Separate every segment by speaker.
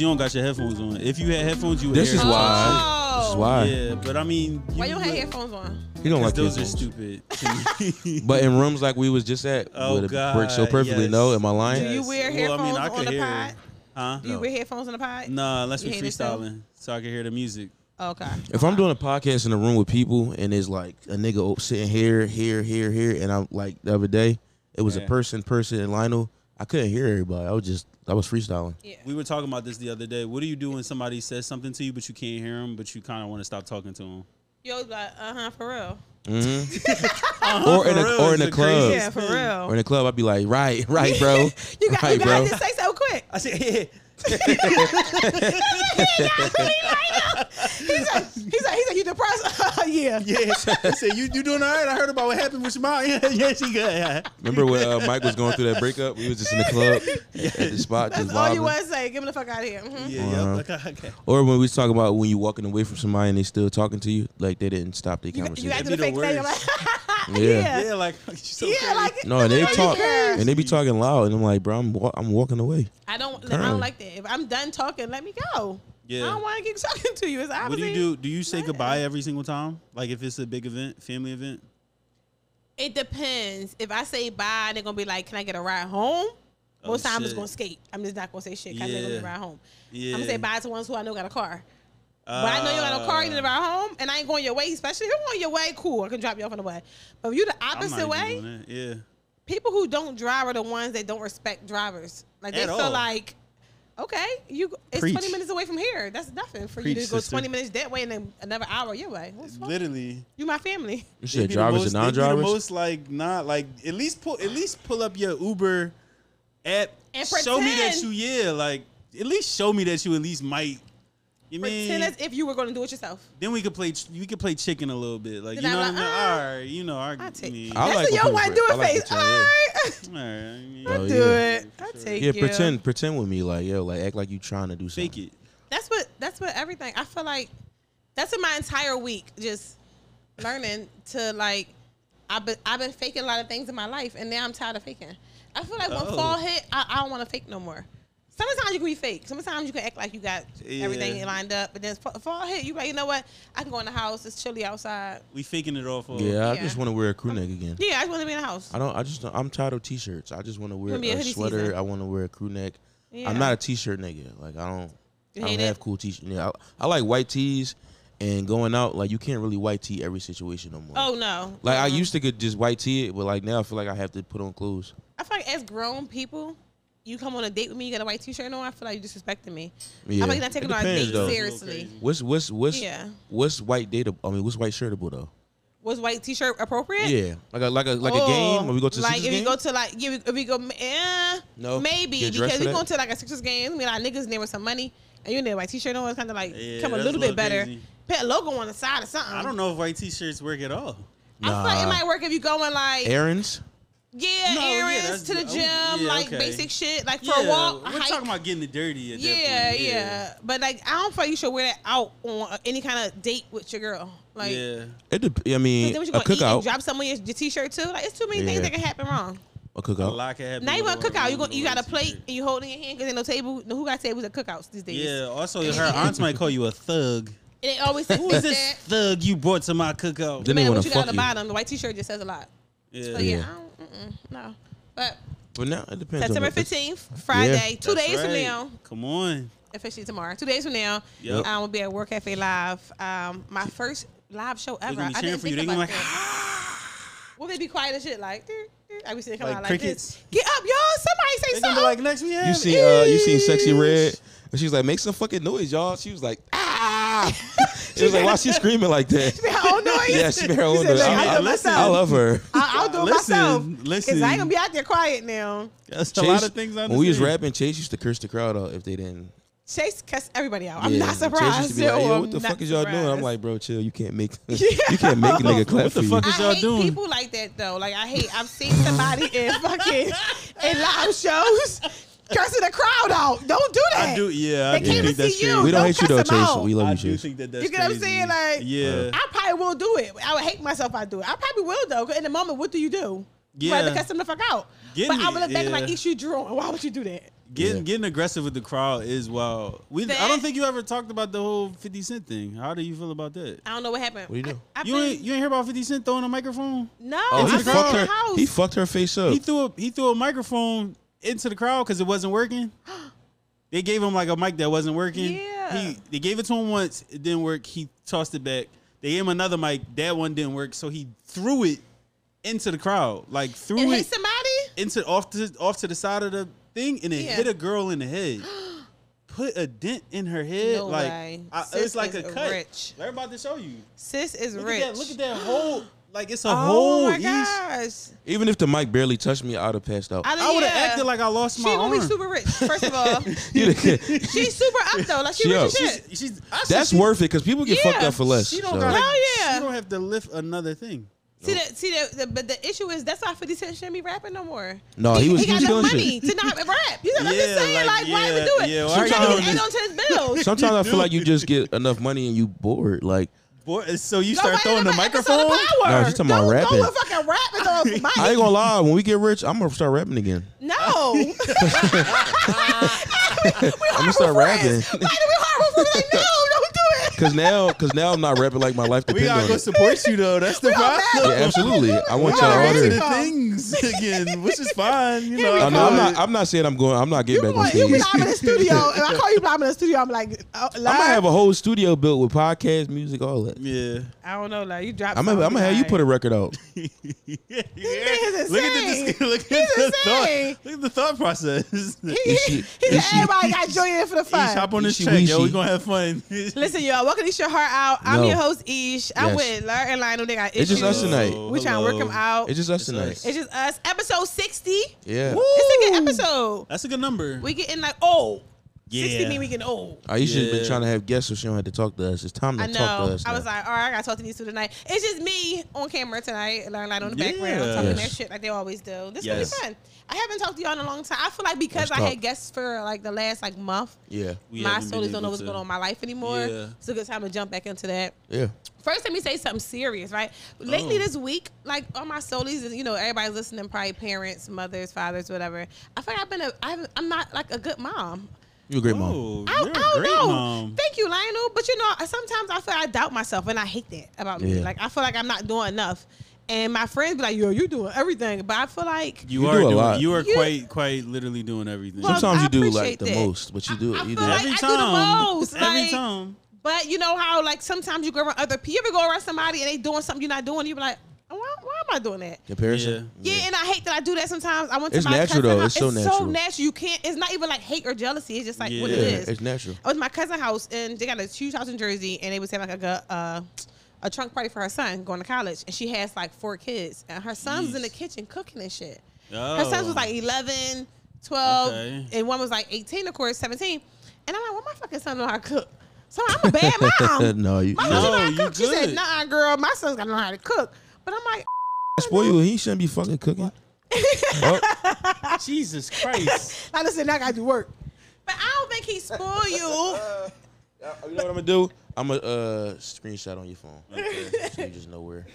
Speaker 1: because you don't got your headphones on. If you had headphones, you would
Speaker 2: This
Speaker 1: hear
Speaker 2: is
Speaker 1: it.
Speaker 2: why. This is oh. why.
Speaker 1: Yeah, but I mean,
Speaker 3: Why you don't have headphones on?
Speaker 2: He don't like
Speaker 1: those are
Speaker 2: headphones.
Speaker 1: stupid.
Speaker 2: But in rooms like we was just at,
Speaker 1: Oh,
Speaker 2: would it
Speaker 1: God,
Speaker 2: work so perfectly?
Speaker 1: yes.
Speaker 2: No, am I lying?
Speaker 3: Do you
Speaker 1: Yes.
Speaker 3: wear
Speaker 1: Well, I
Speaker 3: headphones
Speaker 1: mean, I
Speaker 3: on
Speaker 1: could
Speaker 3: the
Speaker 1: hear
Speaker 3: pod?
Speaker 1: it. Huh?
Speaker 3: Do you
Speaker 2: No.
Speaker 3: wear headphones on the pod?
Speaker 1: Nah, unless
Speaker 3: You
Speaker 1: we're
Speaker 3: hear this too?
Speaker 1: freestyling, so I can hear the music.
Speaker 3: Okay.
Speaker 2: If I'm doing a podcast in a room with people and there's like a nigga o- sitting here, here, here, here, and I'm like the other day, it was
Speaker 1: Yeah.
Speaker 2: a person, person, and Lionel. I couldn't hear everybody. I was just, I was freestyling.
Speaker 3: Yeah.
Speaker 1: We were talking about this the other day. What do you do when somebody says something to you, but you can't hear them, but you kind of want to stop talking to them?
Speaker 3: Yo, like, uh huh, for real.
Speaker 2: hmm or in a, or in a club,
Speaker 3: Yeah, for real.
Speaker 2: or in a club, I'd be like, right, right, bro,
Speaker 3: You got,
Speaker 2: right,
Speaker 3: you got
Speaker 2: bro.
Speaker 3: to say so quick.
Speaker 1: I said, yeah.
Speaker 3: He's like, he's like, he's like, you depressed? yeah.
Speaker 1: Yeah, I said you you doing all right? I heard about what happened with your mom. Yeah, yeah, she good. Yeah.
Speaker 2: Remember when uh, Mike was going through that breakup? We was just in the club at the spot,
Speaker 3: That's
Speaker 2: just
Speaker 3: all you
Speaker 2: vibing.
Speaker 3: want to say. Get me the fuck out of here. Mhm.
Speaker 1: Yeah,
Speaker 2: Uh-huh.
Speaker 1: yeah. Okay, okay.
Speaker 2: Or when we was talking about when you walking away from somebody and they still talking to you, like they didn't stop the
Speaker 3: You, got- you got
Speaker 2: conversation.
Speaker 3: to do the
Speaker 1: That'd
Speaker 3: fake
Speaker 1: be
Speaker 3: thing. I'm
Speaker 1: the
Speaker 3: like,
Speaker 2: Yeah.
Speaker 3: yeah.
Speaker 1: Yeah, like you so
Speaker 3: Yeah,
Speaker 1: crazy.
Speaker 3: like
Speaker 2: No, and they talk and they be talking loud, and I'm like, bro, I'm wa- I'm walking away.
Speaker 3: I don't. I don't like that. If I'm done talking, let me go.
Speaker 1: Yeah.
Speaker 3: I don't want to keep talking to you. It's
Speaker 1: What do you do? Do you say goodbye every single time? Like if it's a big event, family event?
Speaker 3: It depends. If I say bye, they're gonna be like, "Can I get a ride home?"
Speaker 1: Oh,
Speaker 3: Most times I'm just gonna skate. I'm just not gonna say shit. 'cause they're gonna be ride home.
Speaker 1: Yeah.
Speaker 3: I'm gonna say bye to ones who I know got a car. But I know you got no car, you need to ride home, and I ain't going your way. Especially if you're on your way, cool. I can drop you off on the way. But if you the opposite way.
Speaker 1: Yeah.
Speaker 3: people who don't drive are the ones that don't respect drivers. Like they
Speaker 1: At
Speaker 3: feel
Speaker 1: all.
Speaker 3: like, okay, you it's
Speaker 1: Preach.
Speaker 3: 20 minutes away from here. That's nothing for you to go
Speaker 1: sister.
Speaker 3: 20 minutes that way and then another hour your way.
Speaker 1: Literally.
Speaker 3: You my family.
Speaker 2: You
Speaker 1: They
Speaker 2: said
Speaker 1: be the
Speaker 2: drivers
Speaker 1: most-
Speaker 2: and
Speaker 1: they be the
Speaker 2: non-drivers.
Speaker 1: Most like not like at least pull at least pull up your Uber app.
Speaker 3: And
Speaker 1: show me that you yeah like at least show me that you at least might. You
Speaker 3: Pretend
Speaker 1: mean
Speaker 3: as if you were going to do it yourself.
Speaker 1: then we could play we could play chicken a little bit like you
Speaker 3: Then
Speaker 1: know
Speaker 3: I'm
Speaker 1: what I
Speaker 3: like,
Speaker 1: mean?
Speaker 3: uh,
Speaker 1: all right you know I,
Speaker 3: I take-
Speaker 1: mean,
Speaker 2: I
Speaker 3: That's
Speaker 2: like
Speaker 3: what
Speaker 2: when
Speaker 3: y'all want to do
Speaker 2: pre- like
Speaker 3: face.
Speaker 2: pretend,
Speaker 3: All
Speaker 2: yeah.
Speaker 3: right.
Speaker 1: all right,
Speaker 3: I'll
Speaker 2: Oh,
Speaker 3: do
Speaker 2: yeah.
Speaker 3: it. I take
Speaker 2: Yeah,
Speaker 3: you.
Speaker 2: pretend pretend with me, like yo, like act like you trying to do something.
Speaker 1: fake it.
Speaker 3: That's what. That's what everything. I feel like that's in my entire week. Just learning to like. I've been I've been faking a lot of things in my life, and now I'm tired of faking. I feel like when
Speaker 1: Oh.
Speaker 3: fall hit, I, I don't want to fake no more. Sometimes you can be fake. Sometimes you can act like you got
Speaker 1: Yeah.
Speaker 3: everything lined up, but then fa- fall hit, you like, you know what? I can go in the house. It's chilly outside.
Speaker 1: We faking it off. Of,
Speaker 2: Yeah, I
Speaker 3: Yeah.
Speaker 2: just want to wear a crew neck again.
Speaker 3: Yeah, I just want to be in the house.
Speaker 2: I don't. I just. I'm tired of t-shirts. I just want to wear
Speaker 3: a
Speaker 2: a sweater.
Speaker 3: season.
Speaker 2: I want to wear a crew neck.
Speaker 3: Yeah.
Speaker 2: I'm not a t-shirt nigga. Like I don't.
Speaker 3: You
Speaker 2: I don't
Speaker 3: hate
Speaker 2: have
Speaker 3: it?
Speaker 2: cool t-shirts. Yeah, I, I like white tees, and going out like you can't really white tee every situation no more.
Speaker 3: Oh no.
Speaker 2: Like I
Speaker 3: Uh-uh.
Speaker 2: used to could just white tee it, but like now I feel like I have to put on clothes.
Speaker 3: I feel like as grown people, you come on a date with me, you got a white t-shirt on. I feel like you disrespecting me.
Speaker 2: Yeah,
Speaker 3: I'm like you're not taking
Speaker 2: it
Speaker 3: our date
Speaker 2: though.
Speaker 3: seriously.
Speaker 2: What's what's what's
Speaker 3: Yeah.
Speaker 2: what's white dateable? I mean, what's white shirtable though?
Speaker 3: Was white t-shirt appropriate?
Speaker 2: Yeah, like a like a like
Speaker 3: Oh,
Speaker 2: a game when we go to
Speaker 3: like if
Speaker 2: game.
Speaker 3: you go to like yeah, if we go eh,
Speaker 2: No?
Speaker 3: maybe because we
Speaker 2: that?
Speaker 3: go to like a Sixers game. I mean, like niggas there with some money, and you in there white t-shirt on, it's kind of like
Speaker 1: Yeah,
Speaker 3: come a little
Speaker 1: a
Speaker 3: bit
Speaker 1: little
Speaker 3: better.
Speaker 1: crazy.
Speaker 3: Put a logo on the side or something.
Speaker 1: I don't know if white t-shirts work at all.
Speaker 3: I feel like it might work if you going like
Speaker 2: Errands.
Speaker 3: Yeah,
Speaker 1: No,
Speaker 3: errands
Speaker 1: that's-
Speaker 3: to the
Speaker 1: oh,
Speaker 3: gym,
Speaker 1: yeah,
Speaker 3: like
Speaker 1: okay.
Speaker 3: basic shit, like for
Speaker 1: yeah,
Speaker 3: a walk. a
Speaker 1: we're
Speaker 3: hike.
Speaker 1: talking about getting it dirty. At
Speaker 3: Yeah,
Speaker 1: that point.
Speaker 3: yeah, But like, I don't feel like you should wear that out on any kind of date with your girl. Like,
Speaker 1: yeah.
Speaker 2: It dep- I mean,
Speaker 3: then what you
Speaker 2: a
Speaker 3: gonna eat and
Speaker 2: cookout.
Speaker 3: drop some on your, your t-shirt too. Like, it's too many
Speaker 2: Yeah.
Speaker 3: things that can happen wrong.
Speaker 2: A cookout.
Speaker 1: A
Speaker 2: cookout.
Speaker 1: lot can happen.
Speaker 3: Now you want to
Speaker 1: a-
Speaker 3: cookout. You go, you got a plate and you holding your hand because ain't no table. No, who got tables at cookouts these days?
Speaker 1: Yeah. Also, her aunts might call you a thug.
Speaker 3: And they always say,
Speaker 1: Who
Speaker 3: "Fix
Speaker 1: is this
Speaker 3: that."
Speaker 1: thug you brought to my cookout?
Speaker 2: Then
Speaker 3: Man,
Speaker 2: they
Speaker 3: what
Speaker 2: wanna
Speaker 3: you got on
Speaker 2: fuck
Speaker 3: the
Speaker 2: you.
Speaker 3: bottom? The white t-shirt just says a lot.
Speaker 1: Yeah.
Speaker 3: So yeah,
Speaker 2: Yeah.
Speaker 3: I don't, mm-mm, no. But
Speaker 2: But now it depends.
Speaker 3: September fifteenth, Friday, two
Speaker 1: That's
Speaker 3: days from
Speaker 1: right.
Speaker 3: now,
Speaker 1: Come on.
Speaker 3: officially tomorrow. Two days from now,
Speaker 1: Yep.
Speaker 3: I will be at World Cafe Live. Um, my first live show
Speaker 1: They're
Speaker 3: ever.
Speaker 1: gonna be
Speaker 3: I
Speaker 1: cheering
Speaker 3: didn't
Speaker 1: for you.
Speaker 3: think
Speaker 1: They're gonna
Speaker 3: about
Speaker 1: be like,
Speaker 3: that. Will they be quiet as shit? Like, "Dee, dee." I be sitting coming
Speaker 1: Like
Speaker 3: like
Speaker 1: crickets?
Speaker 3: this. Get up, y'all! Somebody say
Speaker 1: They're gonna
Speaker 3: something.
Speaker 1: be like, next we have.
Speaker 2: You seen uh you seen
Speaker 1: Sexyy
Speaker 2: Red? And she was like, make some fucking noise, y'all. She was like, ah. it was like, why she screaming like that?
Speaker 3: She made her own noise.
Speaker 2: Yeah, she made her own
Speaker 3: said,
Speaker 2: noise.
Speaker 3: "Look,
Speaker 2: I,
Speaker 3: I
Speaker 2: I,
Speaker 3: do it myself.
Speaker 2: I love her.
Speaker 3: I, I'll do it
Speaker 1: Listen,
Speaker 3: myself.
Speaker 1: listen.
Speaker 3: Cause I ain't gonna be out there quiet now.
Speaker 1: That's a lot of things. I
Speaker 2: when we was
Speaker 1: understand.
Speaker 2: rapping, Chase used to curse the crowd out if they didn't.
Speaker 3: Chase cuss everybody out. I'm
Speaker 2: Yeah,
Speaker 3: not
Speaker 2: Chase
Speaker 3: surprised.
Speaker 2: used to be like,
Speaker 3: yo,
Speaker 2: yo,
Speaker 3: I'm
Speaker 2: what the fuck is y'all doing? I'm like, bro, chill. You can't make you can't make a nigga clap
Speaker 1: What the
Speaker 2: for
Speaker 1: fuck
Speaker 2: you.
Speaker 1: is
Speaker 3: I
Speaker 1: y'all
Speaker 3: hate
Speaker 1: doing?
Speaker 3: people like that though. Like I hate. I've seen somebody in fucking in live shows cursing the crowd out. Don't do that.
Speaker 1: I do. Yeah, I
Speaker 3: They
Speaker 1: do
Speaker 3: came to
Speaker 1: that's
Speaker 3: see you.
Speaker 1: crazy.
Speaker 2: We don't
Speaker 3: Don't
Speaker 2: hate you though, Chase. We love
Speaker 1: I
Speaker 2: you,
Speaker 1: do
Speaker 2: Chase.
Speaker 1: think that that's
Speaker 3: You get what I'm
Speaker 1: crazy.
Speaker 3: saying? Like,
Speaker 1: yeah, uh.
Speaker 3: I probably will do it. I would hate myself if I do it. I probably will though. 'cause in the moment, what do you do? You
Speaker 1: Yeah.
Speaker 3: rather cuss them the fuck out.
Speaker 1: Get
Speaker 3: but
Speaker 1: me,
Speaker 3: I would look back
Speaker 1: yeah.
Speaker 3: like, "Each you drawing. Why would you do that?"
Speaker 1: Getting
Speaker 2: Yeah.
Speaker 1: getting aggressive with the crowd is wild. We I
Speaker 3: That-
Speaker 1: don't think you ever talked about the whole Fifty Cent thing. How do you feel about that?
Speaker 3: I don't know what happened.
Speaker 2: What do you do?
Speaker 3: I, I've
Speaker 1: You
Speaker 3: been,
Speaker 1: ain't you ain't hear about Fifty Cent throwing a microphone?
Speaker 3: no,
Speaker 2: Oh,
Speaker 3: I
Speaker 2: he
Speaker 3: was
Speaker 2: fucked
Speaker 3: in
Speaker 2: her.
Speaker 3: house.
Speaker 2: He fucked her face up.
Speaker 1: He threw a he threw a microphone into the crowd because it wasn't working. They gave him like a mic that wasn't working.
Speaker 3: Yeah.
Speaker 1: He they gave it to him once, it didn't work. He tossed it back. They gave him another mic, that one didn't work, so he threw it into the crowd, like threw
Speaker 3: and
Speaker 1: it
Speaker 3: somebody.
Speaker 1: into off to off to the side of the thing, and it
Speaker 3: Yeah.
Speaker 1: hit a girl in the head. Put a dent in her head,
Speaker 3: No
Speaker 1: like. I- it's like a cut.
Speaker 3: rich.
Speaker 1: They're about to show you.
Speaker 3: Sis is
Speaker 1: Look
Speaker 3: rich.
Speaker 1: at that! Look at that hole. Like it's a
Speaker 3: Oh
Speaker 1: hole.
Speaker 3: my
Speaker 1: East.
Speaker 3: gosh!
Speaker 2: Even if the mic barely touched me, I'd have passed out.
Speaker 3: I,
Speaker 1: I would have
Speaker 3: yeah.
Speaker 1: acted like I lost my.
Speaker 3: she
Speaker 1: my
Speaker 3: gonna be super rich. First of all,
Speaker 2: You-
Speaker 3: she's super up though. Like she,
Speaker 2: She
Speaker 3: rich
Speaker 2: up.
Speaker 3: as shit.
Speaker 1: She's, she's
Speaker 2: That's
Speaker 1: she-
Speaker 2: worth it because people get
Speaker 3: Yeah.
Speaker 2: fucked up for less.
Speaker 1: She don't
Speaker 2: so.
Speaker 1: gotta.
Speaker 3: Hell yeah.
Speaker 1: She don't have to lift another thing.
Speaker 3: See that? See that? The, but the issue is that's why Fifty Cent shouldn't be rapping no more.
Speaker 2: No, he was-
Speaker 3: He,
Speaker 2: he
Speaker 3: got enough money
Speaker 2: shit.
Speaker 3: to not rap. You know, I'm just saying,
Speaker 1: like,
Speaker 3: like, why
Speaker 1: yeah,
Speaker 3: even do it?
Speaker 1: yeah,
Speaker 3: He
Speaker 1: why
Speaker 3: can't
Speaker 1: you
Speaker 3: even
Speaker 1: doing
Speaker 3: on to his bills.
Speaker 2: Sometimes I feel like you just get enough money and you bored. Like
Speaker 1: Boy, so you start
Speaker 3: find
Speaker 1: throwing the microphone.
Speaker 3: of Power.
Speaker 2: No, she's talking about
Speaker 3: Go-
Speaker 2: rapping.
Speaker 3: Go and fucking rap and throw a mic.
Speaker 2: I ain't gonna lie, when we get rich, I'm gonna start rapping again.
Speaker 3: No. we
Speaker 2: I'm gonna start rapping.
Speaker 3: Why do we horrible friends? Like, no, don't do it.
Speaker 2: Cause now, cause now I'm not rapping like my life
Speaker 1: We
Speaker 2: depends
Speaker 1: gotta
Speaker 2: on
Speaker 1: go
Speaker 2: it.
Speaker 1: support you though. That's the
Speaker 3: We
Speaker 1: problem.
Speaker 2: Yeah, absolutely. I want
Speaker 3: We
Speaker 2: y'all
Speaker 3: all
Speaker 2: all
Speaker 3: ready
Speaker 1: the
Speaker 2: there.
Speaker 3: to-
Speaker 1: things again, which is fine. You know, I
Speaker 2: no,
Speaker 1: feel
Speaker 2: I'm not. I'm not saying I'm going. I'm not
Speaker 3: You,
Speaker 2: getting back on
Speaker 3: want, you
Speaker 2: stage.
Speaker 3: be live in the studio, and I call you live in the studio. I'm like, oh,
Speaker 2: I'm gonna have a whole studio built with podcast, music, all that.
Speaker 1: Yeah.
Speaker 3: I don't know, like you drop.
Speaker 2: I'm gonna, I'm gonna have you put a record out.
Speaker 1: yeah.
Speaker 3: is
Speaker 1: Look at the
Speaker 3: insane.
Speaker 1: look at
Speaker 3: He's
Speaker 1: the thought.
Speaker 3: insane.
Speaker 1: Look at the thought process.
Speaker 3: He,
Speaker 2: Ishi-
Speaker 3: he said
Speaker 2: Ishi-
Speaker 3: everybody got join in for the
Speaker 1: Each
Speaker 3: fun.
Speaker 1: hop on this
Speaker 2: Ishi
Speaker 1: track, yo.
Speaker 2: Wishi.
Speaker 1: We gonna have fun.
Speaker 3: Listen, y'all, welcome to Eat Your Heart Out. I'm
Speaker 2: Yo.
Speaker 3: your host, Ish. I'm
Speaker 2: Yes.
Speaker 3: with Ler and Lionel. They got
Speaker 2: It's
Speaker 3: issues.
Speaker 2: just us tonight.
Speaker 3: We trying to work them out.
Speaker 2: It's just us
Speaker 1: It's
Speaker 2: tonight.
Speaker 1: us.
Speaker 3: It's just us. Episode 60.
Speaker 2: Yeah.
Speaker 3: It's a good episode.
Speaker 1: That's a good number.
Speaker 3: We getting like oh, old. 60
Speaker 1: Yeah.
Speaker 3: mean we getting old.
Speaker 2: Oh, Aisha's
Speaker 1: Yeah.
Speaker 2: been trying to have guests so she don't have to talk to us. It's time to
Speaker 3: I
Speaker 2: talk to us.
Speaker 3: I was like, all right, I gotta talk to these two tonight. It's just me on camera tonight, Learn Light on the background,
Speaker 1: Yeah.
Speaker 3: talking
Speaker 2: Yes.
Speaker 3: their shit like they always do. This
Speaker 1: Yes.
Speaker 3: will be fun. I haven't talked to y'all in a long time. I feel like because
Speaker 2: Let's
Speaker 3: I
Speaker 2: talk.
Speaker 3: had guests for like the last like month,
Speaker 2: yeah,
Speaker 1: We
Speaker 3: my
Speaker 1: haven't been
Speaker 3: stories don't know
Speaker 1: able
Speaker 3: what's
Speaker 1: to-
Speaker 3: going on in my life anymore.
Speaker 1: Yeah.
Speaker 3: It's a good time to jump back into that.
Speaker 2: yeah.
Speaker 3: First, let me say something serious, right? Lately
Speaker 1: Oh.
Speaker 3: this week, like on my stories, you know, everybody's listening, probably parents, mothers, fathers, whatever. I feel like I've been a, I haven't- I'm not like a good mom.
Speaker 2: You're a great mom.
Speaker 1: Oh,
Speaker 3: I,
Speaker 1: you're
Speaker 3: I
Speaker 1: a
Speaker 3: don't
Speaker 1: great
Speaker 3: know.
Speaker 1: mom.
Speaker 3: Thank you, Lionel. But you know, sometimes I feel I doubt myself, and I hate that about me.
Speaker 2: Yeah.
Speaker 3: Like I feel like I'm not doing enough, and my friends be like, "Yo, you doing everything," but I feel like
Speaker 1: You,
Speaker 2: You
Speaker 1: are
Speaker 2: do a
Speaker 1: doing.
Speaker 2: lot.
Speaker 1: You are
Speaker 3: You-
Speaker 1: quite, quite literally doing everything.
Speaker 3: Well,
Speaker 2: Sometimes
Speaker 3: I
Speaker 2: you do like
Speaker 3: appreciate
Speaker 2: the
Speaker 3: that.
Speaker 2: most, but you do
Speaker 3: I-
Speaker 2: it. You
Speaker 3: I
Speaker 2: do.
Speaker 3: feel
Speaker 2: it.
Speaker 3: like
Speaker 1: every
Speaker 3: I do
Speaker 1: time.
Speaker 3: the most,
Speaker 1: every
Speaker 3: like-
Speaker 1: time.
Speaker 3: But you know how like sometimes you go around other people. You ever go around somebody and they doing something you're not doing, you be like, why, why am I doing that?
Speaker 2: Comparison.
Speaker 3: Yeah, and I hate that I do that sometimes. I went to
Speaker 2: It's
Speaker 3: my
Speaker 2: natural,
Speaker 3: cousin
Speaker 2: though.
Speaker 3: house.
Speaker 2: It's so natural.
Speaker 3: natural. You can't. It's not even like hate or jealousy. It's just like what
Speaker 1: Yeah.
Speaker 3: it
Speaker 2: Yeah, it's natural.
Speaker 3: I was my cousin's house and they got a huge house in Jersey and they was having like a uh, a trunk party for her son going to college and she has like four kids and her son's in the kitchen cooking and shit.
Speaker 1: Oh.
Speaker 3: Her sons was like 11, 12,
Speaker 1: Okay.
Speaker 3: and one was like 18, of course, 17. And I'm like, well, my fucking son know how to cook. So I'm a bad mom.
Speaker 2: no, you.
Speaker 3: My
Speaker 1: No,
Speaker 3: son know how to
Speaker 1: you
Speaker 3: cook. She said,
Speaker 1: good.
Speaker 3: nah, girl, my son's got to know how to cook. But I'm like, I
Speaker 2: spoil you. He shouldn't be fucking cooking. Oh,
Speaker 1: Jesus Christ.
Speaker 3: I listen, I got to do work. But I don't think he spoil you.
Speaker 2: you know what I'm gonna do? I'm gonna uh, screenshot on your phone, so you just know where.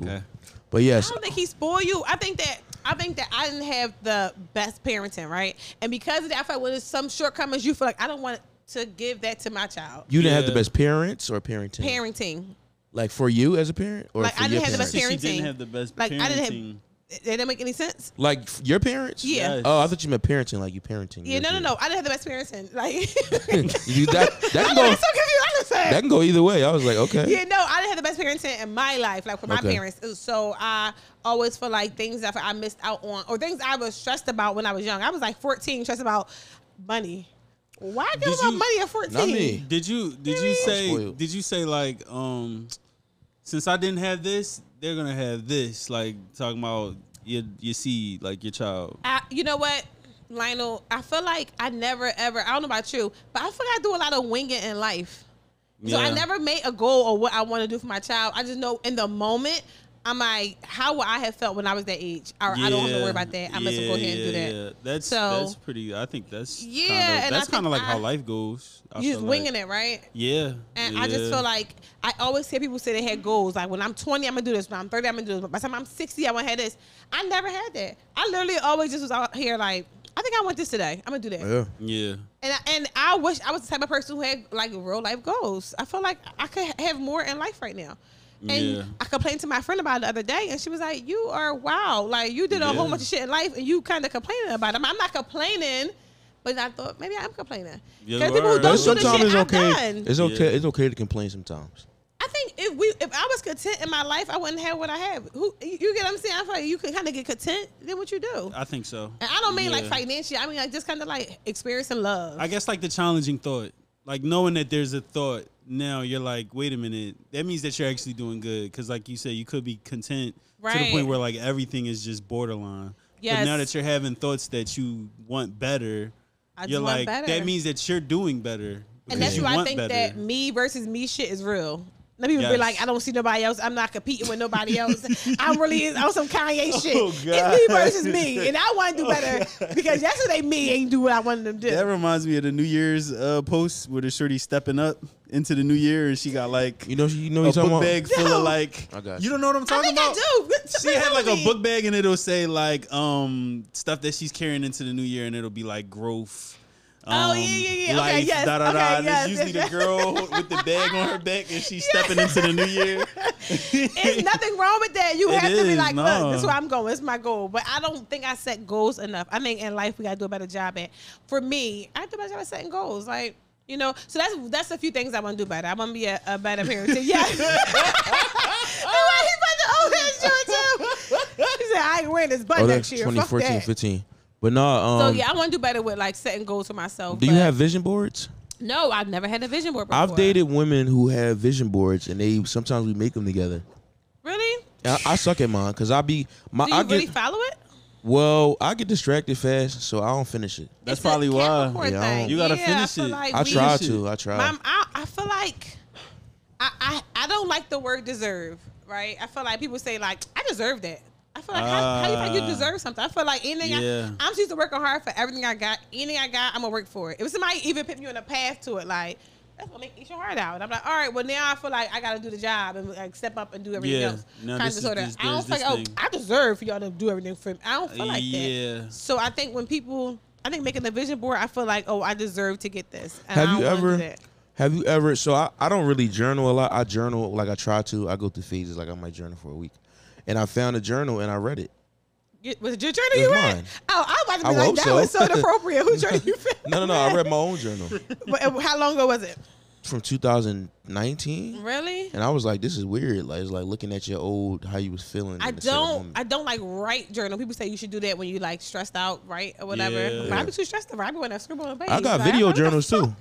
Speaker 1: okay.
Speaker 2: But yes, I
Speaker 3: don't think he spoiled you. I think that I think that I didn't have the best parenting, right? And because of that, I felt when there's some shortcomings, you feel like I don't want to give that to my child.
Speaker 2: you didn't have the best parents or parenting.
Speaker 3: Parenting,
Speaker 2: Like for you as a parent, or
Speaker 3: Like,
Speaker 2: for
Speaker 3: I
Speaker 2: your
Speaker 3: didn't have the
Speaker 2: parents?
Speaker 3: best
Speaker 1: She, she didn't have the best
Speaker 3: Like, I didn't have-
Speaker 1: parenting.
Speaker 3: that didn't make any sense.
Speaker 2: Like your parents?
Speaker 3: Yeah.
Speaker 1: Yes.
Speaker 2: Oh, I thought you meant parenting, like you parenting.
Speaker 3: Yeah,
Speaker 2: your
Speaker 3: no, no, no. I didn't have the best parenting. Like,
Speaker 2: You- that that
Speaker 3: I'm
Speaker 2: can go
Speaker 3: so confused. I understand.
Speaker 2: that can go either way. I was like, okay.
Speaker 3: Yeah, no, I didn't have the best parenting in my life, like for my
Speaker 2: Okay.
Speaker 3: parents. So I always feel like things that I missed out on, or things I was stressed about when I was young. I was like 14, stressed about money. Why give
Speaker 1: Did
Speaker 3: about
Speaker 1: you-
Speaker 3: money at 14?
Speaker 2: Not me.
Speaker 1: Did you did you
Speaker 3: Maybe.
Speaker 1: say did you say like um since I didn't have this, they're gonna have this, like talking about your your seed, like your child.
Speaker 3: I, you know what, Lionel? I feel like I never ever. I don't know about you, but I feel like I do a lot of winging in life. So I never made a goal or what I want to do for my child. I just know in the moment. I'm like, how would I have felt when I was that age? Or I don't have to worry about that. I'm just gonna go ahead and do that.
Speaker 1: yeah. That's
Speaker 3: So-
Speaker 1: that's pretty. I think that's
Speaker 3: Yeah,
Speaker 1: Kinda,
Speaker 3: and
Speaker 1: that's kind of
Speaker 3: think
Speaker 1: like how life goes. I
Speaker 3: You
Speaker 1: feel
Speaker 3: just winging
Speaker 1: like.
Speaker 3: it, right?
Speaker 1: Yeah.
Speaker 3: And I just feel like I always hear people say they had goals. Like when I'm 20, I'm gonna do this. When I'm 30, I'm gonna do this. By the time I'm 60, I want to have this. I never had that. I literally always just was out here like, I think think I want this today. I'm gonna do that.
Speaker 2: Yeah.
Speaker 1: Yeah.
Speaker 3: And I, and I wish I was the type of person who had like real life goals. I feel like I could have more in life right now. And
Speaker 1: Yeah.
Speaker 3: I complained to my friend about it the other day, and she was like, "You are wow, like you did a whole bunch of shit in life, and you kind of complaining about it." I'm not complaining, but I thought maybe I'm complaining
Speaker 1: You
Speaker 3: because people who don't
Speaker 2: But
Speaker 3: do the
Speaker 2: sometimes
Speaker 3: shit
Speaker 2: it's
Speaker 3: I've
Speaker 2: okay.
Speaker 3: done.
Speaker 2: It's okay.
Speaker 1: Yeah.
Speaker 2: It's okay to complain sometimes.
Speaker 3: I think if we if I was content in my life, I wouldn't have what I have. Who you you get what I'm saying? I feel like you can kind of get content, then what you do.
Speaker 1: I think so.
Speaker 3: And I don't mean like financially. I mean like just kind of like experiencing love.
Speaker 1: I guess like the challenging thought, like knowing that there's a thought. Now you're like, wait a minute. That means that you're actually doing good. Because like you said, you could be content to the point where like everything is just borderline. But now that you're having thoughts that you want better,
Speaker 3: I
Speaker 1: you're like,
Speaker 3: better.
Speaker 1: that means that you're doing better.
Speaker 3: and that's why I think
Speaker 1: better.
Speaker 3: that me versus me shit is real. Let people be like, I don't see nobody else. I'm not competing with nobody else. I'm really on some Kanye shit.
Speaker 1: Oh,
Speaker 3: it's me versus me, and I want to do better because yesterday me ain't do what I wanted them to do.
Speaker 1: That reminds me of the New Year's uh, post where the shorty stepping up into the new year and she got like
Speaker 2: You know. You know.
Speaker 1: a
Speaker 2: You talking
Speaker 1: book
Speaker 2: about?
Speaker 1: bag full
Speaker 3: No.
Speaker 1: of like. You
Speaker 2: you.
Speaker 1: don't know what I'm
Speaker 3: I
Speaker 1: talking
Speaker 3: think
Speaker 1: about?
Speaker 3: I do.
Speaker 1: She had like a book bag and it'll say like um stuff that she's carrying into the new year and it'll be like growth.
Speaker 3: Oh,
Speaker 1: um,
Speaker 3: yeah, yeah, yeah. Okay, yes,
Speaker 1: da, da,
Speaker 3: okay,
Speaker 1: da. And
Speaker 3: yes,
Speaker 1: it's usually
Speaker 3: yes,
Speaker 1: the girl with the bag on her back and she's stepping into the new year.
Speaker 3: There's nothing wrong with that. You
Speaker 1: It
Speaker 3: have to be
Speaker 1: is,
Speaker 3: like,
Speaker 1: no.
Speaker 3: look, this is where I'm going. It's my goal. But I don't think I set goals enough. I think in life we gotta do a better job at. For me, I have to do a better job at setting goals. Like, you know, so that's that's a few things I want to do better. I want to be a, a better parent. too. Yeah. Why he put the old head shirt too? He said, I ain't wearing this butt
Speaker 2: Oh,
Speaker 3: next
Speaker 2: that's
Speaker 3: year. Fuck
Speaker 2: 2014,
Speaker 3: that.
Speaker 2: 15. But no. Um,
Speaker 3: So yeah, I want to do better with like setting goals for myself.
Speaker 2: do you have vision boards?
Speaker 3: No, I've never had a vision board before.
Speaker 2: I've dated women who have vision boards, and they sometimes we make them together.
Speaker 3: Really?
Speaker 2: I, I suck at mine because I be my.
Speaker 3: Do you
Speaker 2: I
Speaker 3: really
Speaker 2: get
Speaker 3: follow it?
Speaker 2: well. I get distracted fast, so I don't finish it.
Speaker 1: That's
Speaker 3: It's
Speaker 1: probably why.
Speaker 3: Capricorn
Speaker 2: Yeah, I don't-
Speaker 3: thing.
Speaker 1: You gotta
Speaker 3: Yeah,
Speaker 1: finish
Speaker 3: feel
Speaker 1: it.
Speaker 3: like
Speaker 2: I try to. I try.
Speaker 3: Mom, I, I feel like I, I I don't like the word deserve, right? I feel like people say like I deserve that. I feel like how, how you think you
Speaker 1: Ah.
Speaker 3: deserve something? I feel like anything
Speaker 1: Yeah.
Speaker 3: I, I'm used to working hard for everything I got. Anything I got, I'm gonna work for it. If somebody even put you on a path to it, like that's gonna make eat your heart out. I'm like, all right, well now I feel like I gotta do the job and like step up and do everything
Speaker 1: Yeah.
Speaker 3: else.
Speaker 1: Now
Speaker 3: kind
Speaker 1: this
Speaker 3: of
Speaker 1: is-
Speaker 3: sort of.
Speaker 1: this-
Speaker 3: I don't feel like
Speaker 1: this
Speaker 3: oh. I deserve for y'all to do everything for me. I don't feel like
Speaker 1: Yeah.
Speaker 3: that. So I think when people, I think making the vision board, I feel like oh I deserve to get this. And
Speaker 2: Have
Speaker 3: I
Speaker 2: you
Speaker 3: don't wanna do
Speaker 2: ever?
Speaker 3: that.
Speaker 2: Have you ever? So I, I don't really journal a lot. I journal like I try to. I go through phases. Like I might journal for a week, and I found a journal and I read it.
Speaker 3: Get- Was it your journal
Speaker 2: It's
Speaker 3: you read?
Speaker 2: mine.
Speaker 3: Oh, I was about to
Speaker 2: I
Speaker 3: be like, that
Speaker 2: so.
Speaker 3: was so inappropriate. Who journal you found?
Speaker 2: No, no, no. I read my own journal
Speaker 3: But, how long ago was it?
Speaker 2: from 2019,
Speaker 3: Really?
Speaker 2: and I was like, "This is weird." Like it's like looking at your old how you was feeling.
Speaker 3: I
Speaker 2: in a certain
Speaker 3: don't. I don't like write journal. People say you should do that when you like stressed out, right, or whatever.
Speaker 1: Yeah.
Speaker 3: But I be too stressed to write. I be when I scribble on a page.
Speaker 2: I got
Speaker 3: Like,
Speaker 2: video
Speaker 3: what the
Speaker 2: journals too.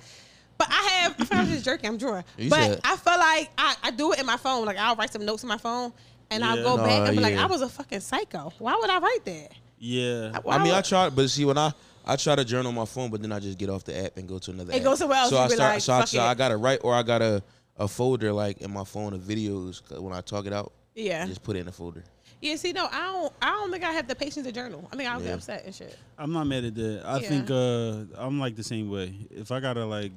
Speaker 3: But I have. I feel like I'm just jerking. I'm drawing.
Speaker 2: You
Speaker 3: but
Speaker 2: said-
Speaker 3: I feel like I, I do it in my phone. Like I'll write some notes in my phone, and I'll go
Speaker 2: No,
Speaker 3: back and be like. I was a fucking psycho. Why would I write that?
Speaker 1: Yeah.
Speaker 3: Why
Speaker 2: I mean, I
Speaker 3: would-
Speaker 2: tried, but see, when I I try to journal on my phone, but then I just get off the app and go to another.
Speaker 3: And
Speaker 2: app.
Speaker 3: go somewhere else
Speaker 2: So I start.
Speaker 3: like,
Speaker 2: so I, so I got to write, or I got a a folder like in my phone of videos. When I talk it out,
Speaker 3: Yeah.
Speaker 2: just put it in a folder.
Speaker 3: Yeah. See, no, I don't. I don't think I have the patience to journal. I think I'll get upset and shit.
Speaker 1: I'm not mad at that. I
Speaker 3: Yeah.
Speaker 1: think uh, I'm like the same way. If I gotta like,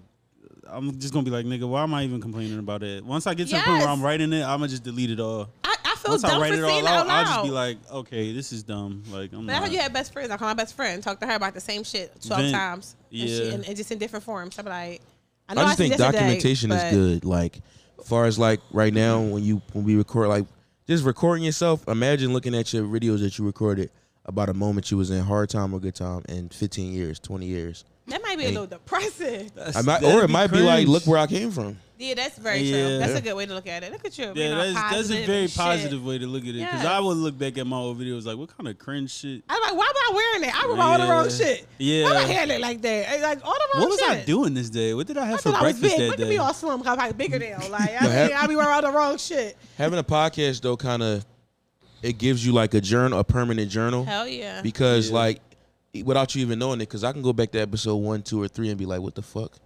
Speaker 1: I'm just gonna be like, nigga, why am I even complaining about it? Once I get to the point where I'm writing it, I'm gonna just delete it all.
Speaker 3: I, I feel
Speaker 1: Once
Speaker 3: dumb
Speaker 1: I write
Speaker 3: for
Speaker 1: it
Speaker 3: saying
Speaker 1: all
Speaker 3: it
Speaker 1: out,
Speaker 3: out loud.
Speaker 1: I'll just be like, okay, this is dumb. Like I'm
Speaker 3: But I
Speaker 1: not.
Speaker 3: you had best friends. I call my best friend, talk to her about the same shit twelve
Speaker 1: Vent.
Speaker 3: times. And, she,
Speaker 1: Yeah.
Speaker 3: and, and just in different forms. I'm like, I
Speaker 2: I,
Speaker 3: know
Speaker 2: just think
Speaker 3: said today,
Speaker 2: documentation is good. Like, far as like right now, when you when we record, like just recording yourself. Imagine looking at your videos that you recorded about a moment you was in hard time or good time in 15 years, 20 years.
Speaker 3: That might be a little depressing.
Speaker 2: I might, or it might be like, look where I came from.
Speaker 3: Yeah, that's very
Speaker 1: Yeah.
Speaker 3: true. That's a good way to look at it. Look at you.
Speaker 1: Yeah,
Speaker 3: being all
Speaker 1: that's that's a very
Speaker 3: and shit.
Speaker 1: positive way to look at it. Because I would look back at my old videos like, what kind of cringe shit?
Speaker 3: I'm like, why am I wearing it? I remember all the wrong
Speaker 1: Yeah.
Speaker 3: shit.
Speaker 1: Yeah.
Speaker 3: Why my hair look like that? It's Like all the wrong
Speaker 1: What was
Speaker 3: shit.
Speaker 1: I doing this day? What did I have
Speaker 3: I
Speaker 1: for
Speaker 3: thought I was
Speaker 1: breakfast
Speaker 3: big.
Speaker 1: that
Speaker 3: Look at
Speaker 1: day?
Speaker 3: me all slim because I'm like bigger now. Like I,
Speaker 2: But have-
Speaker 3: mean, I be wearing all the wrong shit.
Speaker 2: Having a podcast though, kind of, it gives you like a journal, a permanent journal,
Speaker 3: Hell yeah.
Speaker 2: because
Speaker 1: Yeah.
Speaker 2: like without you even knowing it, because I can go back to episode one, two, or three and be like, what the fuck?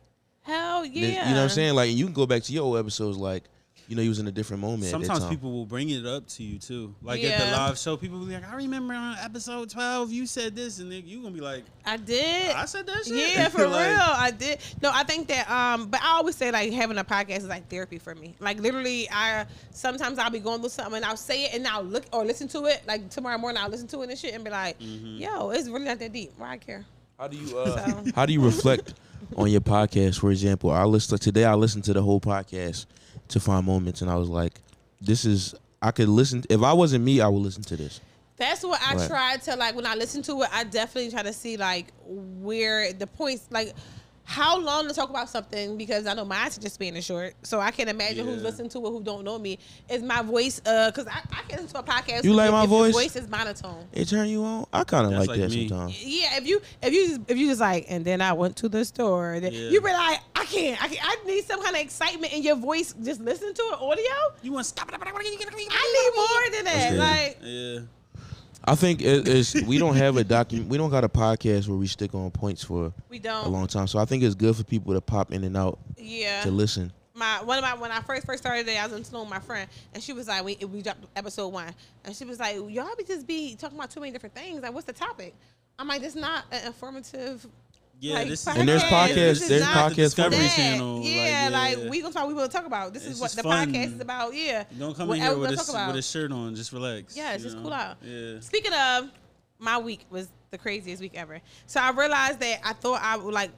Speaker 3: Hell yeah.
Speaker 2: You know what I'm saying? Like, you can go back to your old episodes, like, you know, you was in a different moment.
Speaker 1: Sometimes
Speaker 2: time.
Speaker 1: people will bring it up to you too. Like at the live show, people will be like, I remember on episode 12, you said this, and then you going to be like,
Speaker 3: I did.
Speaker 1: I said that shit?
Speaker 3: Yeah, for
Speaker 1: Like,
Speaker 3: real. I did. No, I think that um but I always say like having a podcast is like therapy for me. Like literally I sometimes I'll be going through something and I'll say it and I'll look or listen to it. Like tomorrow morning I'll listen to it and shit and be like,
Speaker 1: Mm-hmm.
Speaker 3: yo, it's really not that deep. Why I care?
Speaker 2: How do you uh,
Speaker 3: So-
Speaker 2: how do you reflect on your podcast? For example, I listened today. I listened to the whole podcast to find moments, and I was like, "This is I could listen. If I wasn't me, I would listen to this."
Speaker 3: That's what I
Speaker 2: Right.
Speaker 3: tried to like when I listen to it. I definitely try to see like where the points, like how long to talk about something because I know my attention span is short. So I can imagine who's listening to it who don't know me. Is my voice? Uh, because I, I can listen to a podcast.
Speaker 2: You like
Speaker 3: if
Speaker 2: my
Speaker 3: your
Speaker 2: voice?
Speaker 3: voice is monotone.
Speaker 2: It turn you on. I kind of
Speaker 1: That's
Speaker 2: like,
Speaker 1: like
Speaker 2: that
Speaker 1: me.
Speaker 2: sometimes.
Speaker 3: Yeah, if you if you just, if you just like, and then I went to the store. Then
Speaker 1: Yeah.
Speaker 3: You be like, I can't, I can't, I need some kind of excitement in your voice. Just listen to an audio.
Speaker 1: You want to stop it?
Speaker 3: I need more than that. Like,
Speaker 1: Yeah.
Speaker 2: I think it is. We don't have a document. We don't got a podcast where we stick on points for
Speaker 3: we
Speaker 2: a
Speaker 3: don't.
Speaker 2: a long time. So I think it's good for people to pop in and out
Speaker 3: Yeah.
Speaker 2: to listen.
Speaker 3: my one of my when I first first started there, I was on the with my friend, and she was like, we we dropped episode one, and she was like, y'all be just be talking about too many different things. Like, what's the topic? I'm like, "It's not an informative.
Speaker 1: Yeah,
Speaker 3: like,
Speaker 1: this is
Speaker 2: And there's
Speaker 3: podcast.
Speaker 2: podcasts-
Speaker 3: This is
Speaker 2: there's
Speaker 3: not
Speaker 2: podcasts for
Speaker 1: Discovery
Speaker 3: that.
Speaker 1: Channel.
Speaker 3: Yeah, like,
Speaker 1: yeah.
Speaker 3: we gonna talk. We gonna talk about. This is what the
Speaker 1: fun.
Speaker 3: podcast is about. Yeah.
Speaker 1: Don't come in here
Speaker 3: we
Speaker 1: with
Speaker 3: gonna
Speaker 1: a,
Speaker 3: talk about.
Speaker 1: with a shirt on. Just relax.
Speaker 3: Yeah,
Speaker 1: it's
Speaker 3: just
Speaker 1: know?
Speaker 3: cool out.
Speaker 1: Yeah.
Speaker 3: Speaking of, my week was the craziest week ever. So I realized that I thought I would like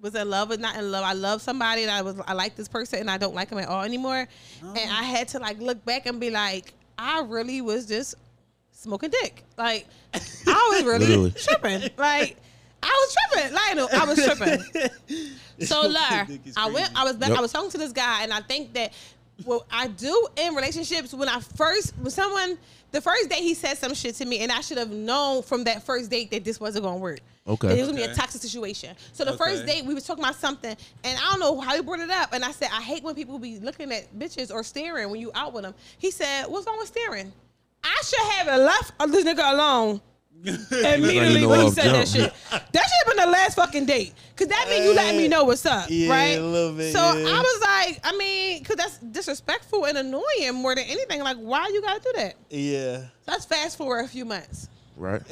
Speaker 3: was in love with not in love. I love somebody and I was I like this person and I don't like him at all anymore. And oh. I had to like look back and be like, I really was just smoking dick. Like I was really
Speaker 2: Literally.
Speaker 3: tripping. Like I was tripping. Lionel, I was tripping. So Ler,
Speaker 1: Dick is
Speaker 3: I went. I was back.
Speaker 2: Yep.
Speaker 3: I was talking to this guy, and I think that what I do in relationships when I first when someone the first date he said some shit to me, and I should have known from that first date that this wasn't gonna work.
Speaker 2: Okay.
Speaker 3: That it was gonna be a toxic situation. So the first
Speaker 1: Okay.
Speaker 3: date we was talking about something, and I don't know how he brought it up, and I said I hate when people be looking at bitches or staring when you out with them. He said, "What's wrong with staring?" I should have left this nigga alone immediately when he said that shit. That should have been the last fucking date. Cause that means you let me know what's up,
Speaker 1: Yeah,
Speaker 3: right?
Speaker 1: a little bit,
Speaker 3: so
Speaker 1: yeah.
Speaker 3: I was like, I mean, cause that's disrespectful and annoying more than anything. Like, why you gotta do that?
Speaker 1: Yeah.
Speaker 3: So let's fast forward a few months.
Speaker 2: Right.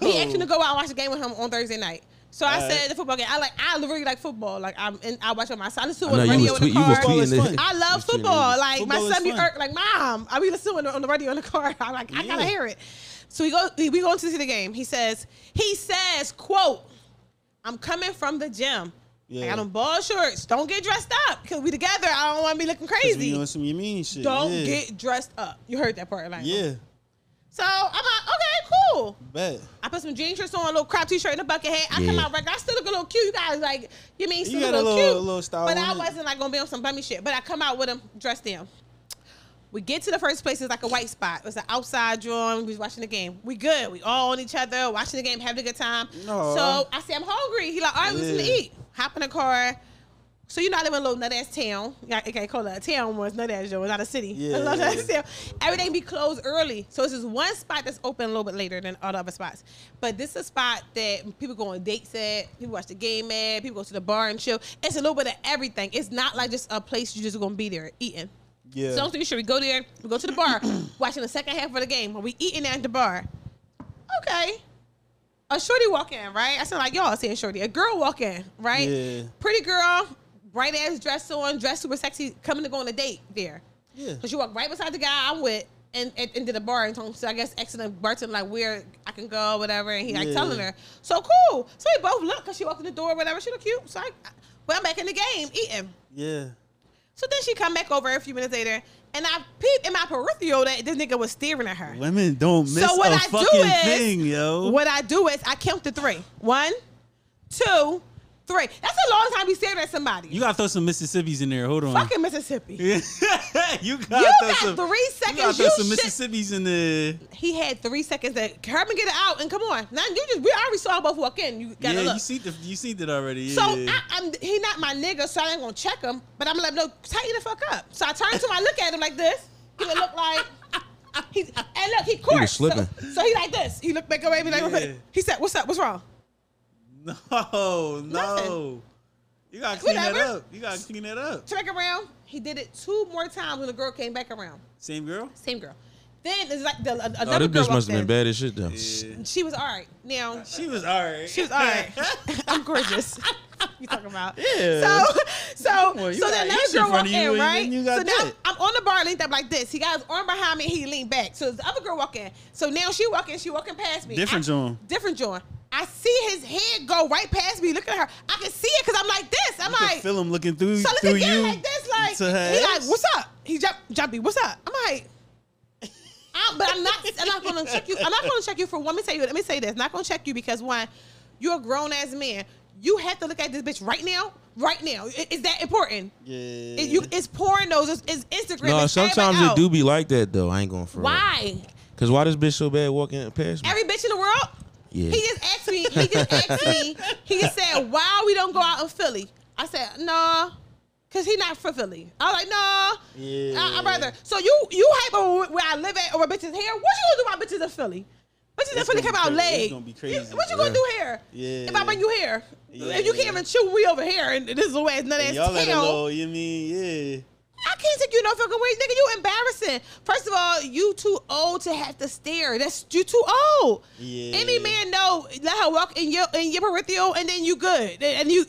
Speaker 3: He asked me to go out and watch a game with him on Thursday night. So I said the football game. I like I really like football. Like I'm and I watch on my side. I listen to on the radio
Speaker 2: was,
Speaker 3: in
Speaker 2: tweet,
Speaker 3: the car.
Speaker 1: Football is
Speaker 2: tweeting
Speaker 1: fun.
Speaker 2: it.
Speaker 3: I love football. Like
Speaker 1: Football
Speaker 3: my son be irked, like mom. I be listening on the radio in the car. I'm like, I gotta hear it. So we go we we go to see the game. He says, he says, quote, I'm coming from the gym. I
Speaker 1: Yeah.
Speaker 3: got on ball shorts. Don't get dressed up. Cause we together. I don't wanna be looking
Speaker 1: we
Speaker 3: crazy.
Speaker 1: on some you mean shit.
Speaker 3: Don't
Speaker 1: yeah.
Speaker 3: get dressed up. You heard that part, like
Speaker 1: Yeah.
Speaker 3: So I'm like, okay, cool.
Speaker 1: Bet.
Speaker 3: I put some jean shirts on, a little crop t-shirt, and a bucket hat. I come
Speaker 2: Yeah.
Speaker 3: out regular. I still look a little cute. You guys like, you mean still
Speaker 1: You got
Speaker 3: a
Speaker 1: a
Speaker 3: little,
Speaker 1: little-
Speaker 3: cute,
Speaker 1: little style
Speaker 3: but I
Speaker 1: it.
Speaker 3: wasn't like gonna be on some bummy shit. But I come out with them dressed down. We get to the first place. It's like a white spot. It's an outside drawing. We was watching the game. We good. We all on each other, watching the game, having a good time.
Speaker 1: Aw.
Speaker 3: So I say I'm hungry. He like, all right, let's
Speaker 1: Yeah.
Speaker 3: eat. Hop in the car. So you know I live in a little nut ass town. I can't call it a town it's nut ass Joe. It's not a city.
Speaker 1: Yeah, yeah.
Speaker 3: nut ass town. Everything be closed early. So it's just one spot that's open a little bit later than all the other spots. But this is a spot that people go on dates at, people watch the game at, people go to the bar and chill. It's a little bit of everything. It's not like just a place you're just gonna be there eating.
Speaker 1: Yeah.
Speaker 3: So I'm thinking, should we go there? We go to the bar, watching the second half of the game. When we eating at the bar, okay. A shorty walk in, right? I sound like y'all saying shorty. A girl walk in, right?
Speaker 1: Yeah.
Speaker 3: Pretty girl, bright ass dress on, dress super sexy, coming to go on a date there.
Speaker 1: Yeah.
Speaker 3: So she walked right beside the guy I'm with and, and into the bar and told him, so I guess asking the bartender like where I can go, whatever, and he like
Speaker 1: Yeah.
Speaker 3: telling her. So cool. So we both look because she walked in the door, whatever. She look cute. So I, well, I'm back in the game eating.
Speaker 1: Yeah.
Speaker 3: So then she come back over a few minutes later, and I peeped in my peripheral that this nigga was staring at her.
Speaker 1: Women don't miss
Speaker 3: So what
Speaker 1: a
Speaker 3: I do
Speaker 1: fucking
Speaker 3: is,
Speaker 1: thing, yo.
Speaker 3: what I do is I count to three. One, two, three. That's a long time to be staring at somebody.
Speaker 1: You gotta throw some Mississippi's in there. Hold on.
Speaker 3: fucking Mississippi.
Speaker 1: you gotta
Speaker 3: You
Speaker 1: throw
Speaker 3: got
Speaker 1: some,
Speaker 3: three seconds.
Speaker 1: You gotta throw
Speaker 3: You,
Speaker 1: some
Speaker 3: should-
Speaker 1: Mississippi's in there.
Speaker 3: He had three seconds to help me get it out and come on. Now you just we already saw both walk in. You gotta
Speaker 1: Yeah,
Speaker 3: look.
Speaker 1: you see the you see it already. Yeah.
Speaker 3: So I, I'm he not my nigga, so I ain't gonna check him. But I'm like, no, tighten the fuck up. So I turn to him, I look at him like this. He would look like he and look, he court.
Speaker 2: slipping.
Speaker 3: So, so he like this. He looked back away, be like,
Speaker 1: Yeah.
Speaker 3: he said, "What's up? What's wrong?"
Speaker 1: No, no.
Speaker 3: Nothing.
Speaker 1: You gotta clean that up. You gotta clean that up.
Speaker 3: Turn back around. He did it two more times when the girl came back around.
Speaker 1: Same girl.
Speaker 3: Same girl. Then it's like the, oh, another
Speaker 2: Oh, this bitch must have been bad as shit though.
Speaker 1: Yeah.
Speaker 3: She was all right. Now
Speaker 1: She was alright.
Speaker 3: She was all right. I'm gorgeous. you talking about?
Speaker 1: Yeah.
Speaker 3: So, so,
Speaker 1: Well,
Speaker 3: so
Speaker 1: got
Speaker 3: then another girl
Speaker 1: front
Speaker 3: walked in, right?
Speaker 1: you got
Speaker 3: so now
Speaker 1: that.
Speaker 3: I'm on the bar linked up like this. He got his arm behind me. He leaned back. So the other girl walk in. So now she walking. She walking past me.
Speaker 1: Different
Speaker 3: I-
Speaker 1: John.
Speaker 3: Different John. I see his head go right past me. Look at her. I can see it because I'm like this. I'm
Speaker 1: You
Speaker 3: like,
Speaker 1: feel him looking through you.
Speaker 3: so look
Speaker 1: through
Speaker 3: again
Speaker 1: you.
Speaker 3: like this, like
Speaker 1: to her
Speaker 3: he like, what's up? He jump, jumpy. What's up? I'm like. I'm, but I'm not. I'm not going to check you. I'm not going to check you for one. Let me tell you. Let me say this. Not going to check you because one, you're a grown ass man. You have to look at this bitch right now. Right now. Is that important?
Speaker 1: Yeah.
Speaker 3: It, you, it's pornos. It's, it's Instagram.
Speaker 2: No,
Speaker 3: it's
Speaker 2: sometimes it do be like that though. I ain't going for it.
Speaker 3: Why?
Speaker 2: Cause why this bitch so bad walking past me?
Speaker 3: Every bitch in the world.
Speaker 2: Yeah.
Speaker 3: He just asked me. He just asked me. He just said, "Why we don't go out in Philly?" I said, "No." Cause he not from Philly. I was like, no,
Speaker 1: Yeah.
Speaker 3: I, would rather. So you you hype over where I live at or bitches here. What you gonna do about bitches in Philly? Bitches in Philly come out
Speaker 1: crazy. It's gonna be
Speaker 3: You- what you gonna do here?
Speaker 1: Yeah.
Speaker 3: If I bring you here,
Speaker 1: Yeah.
Speaker 3: if you can't even chew me over here, and this is the way it's none
Speaker 1: And
Speaker 3: ass
Speaker 1: y'all a
Speaker 3: town.
Speaker 1: little, you mean, yeah.
Speaker 3: I can't take you no fucking way, nigga. You embarrassing. First of all, you too old to have to stare. That's you too old.
Speaker 1: Yeah.
Speaker 3: Any man know let her walk in your in your peripheral and then you good. And you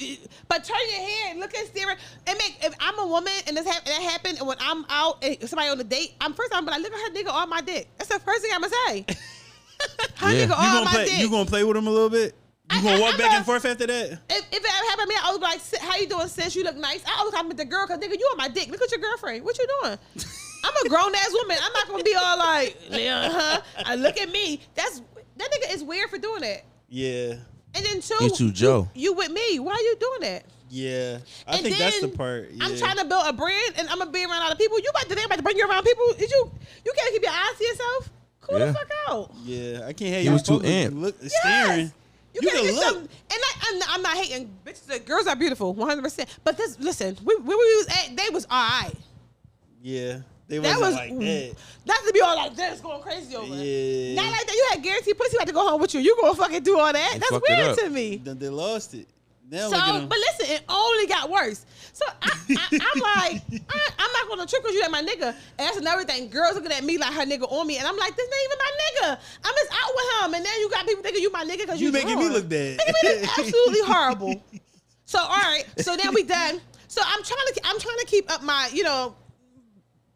Speaker 3: but turn your head, look at staring and make if I'm a woman and this hap- that happened and when I'm out and somebody on a date, I'm first time but I look at her nigga on my dick. That's the first thing I'ma say. her
Speaker 2: Yeah.
Speaker 3: nigga
Speaker 2: You
Speaker 3: on
Speaker 1: gonna
Speaker 3: my
Speaker 1: play?
Speaker 3: dick.
Speaker 1: You gonna play with him a little bit? You gonna
Speaker 3: I-
Speaker 1: walk
Speaker 3: I'm
Speaker 1: back
Speaker 3: a-
Speaker 1: and forth after that?
Speaker 3: if, if it ever happened to me, I was like, "Sis, "How you doing, sis? You look nice." I always compliment the girl because nigga, you on my dick. Look at your girlfriend. What you doing? I'm a grown ass woman. I'm not gonna be all like, yeah, huh? Uh, look at me. That's that nigga is weird for doing that.
Speaker 1: Yeah.
Speaker 3: And then two,
Speaker 2: You too, Joe.
Speaker 3: You, you with me? Why are you doing that?
Speaker 1: Yeah. I
Speaker 3: And
Speaker 1: think that's the part. Yeah.
Speaker 3: I'm trying to build a brand, and I'm gonna be around other people. You about to think about to bring you around people? Did you? You can't keep your eyes to yourself. Cool
Speaker 2: Yeah.
Speaker 3: the fuck out.
Speaker 1: Yeah, I can't have
Speaker 2: He
Speaker 1: you.
Speaker 2: was too
Speaker 1: public
Speaker 2: amped.
Speaker 1: Look,
Speaker 3: Yes.
Speaker 1: staring.
Speaker 3: You,
Speaker 1: You
Speaker 3: gotta
Speaker 1: can
Speaker 3: get
Speaker 1: look.
Speaker 3: some, and I, I'm, not, I'm not hating bitches. The girls are beautiful, 100. percent But this, listen, we, where we was at, they was all right.
Speaker 1: Yeah. They
Speaker 3: That
Speaker 1: wasn't
Speaker 3: was
Speaker 1: like that.
Speaker 3: not to be all like this, going crazy over.
Speaker 1: Yeah.
Speaker 3: Not like that. You had guaranteed pussy about to go home with you. You gonna fucking do all that?
Speaker 2: They
Speaker 3: That's weird to me.
Speaker 1: Then they lost it. Now
Speaker 3: So,
Speaker 1: at
Speaker 3: but listen, it only got worse. So I, I, I'm like, I, I'm not gonna trick with you, that my nigga. And that's another thing. Girls looking at me like her nigga on me, and I'm like, this ain't even my nigga. I'm just out with him, and then you got people thinking you my nigga because
Speaker 1: You
Speaker 3: you
Speaker 1: making me look bad.
Speaker 3: Making me look absolutely horrible. So all right, so now we done. So I'm trying to, I'm trying to keep up my, you know,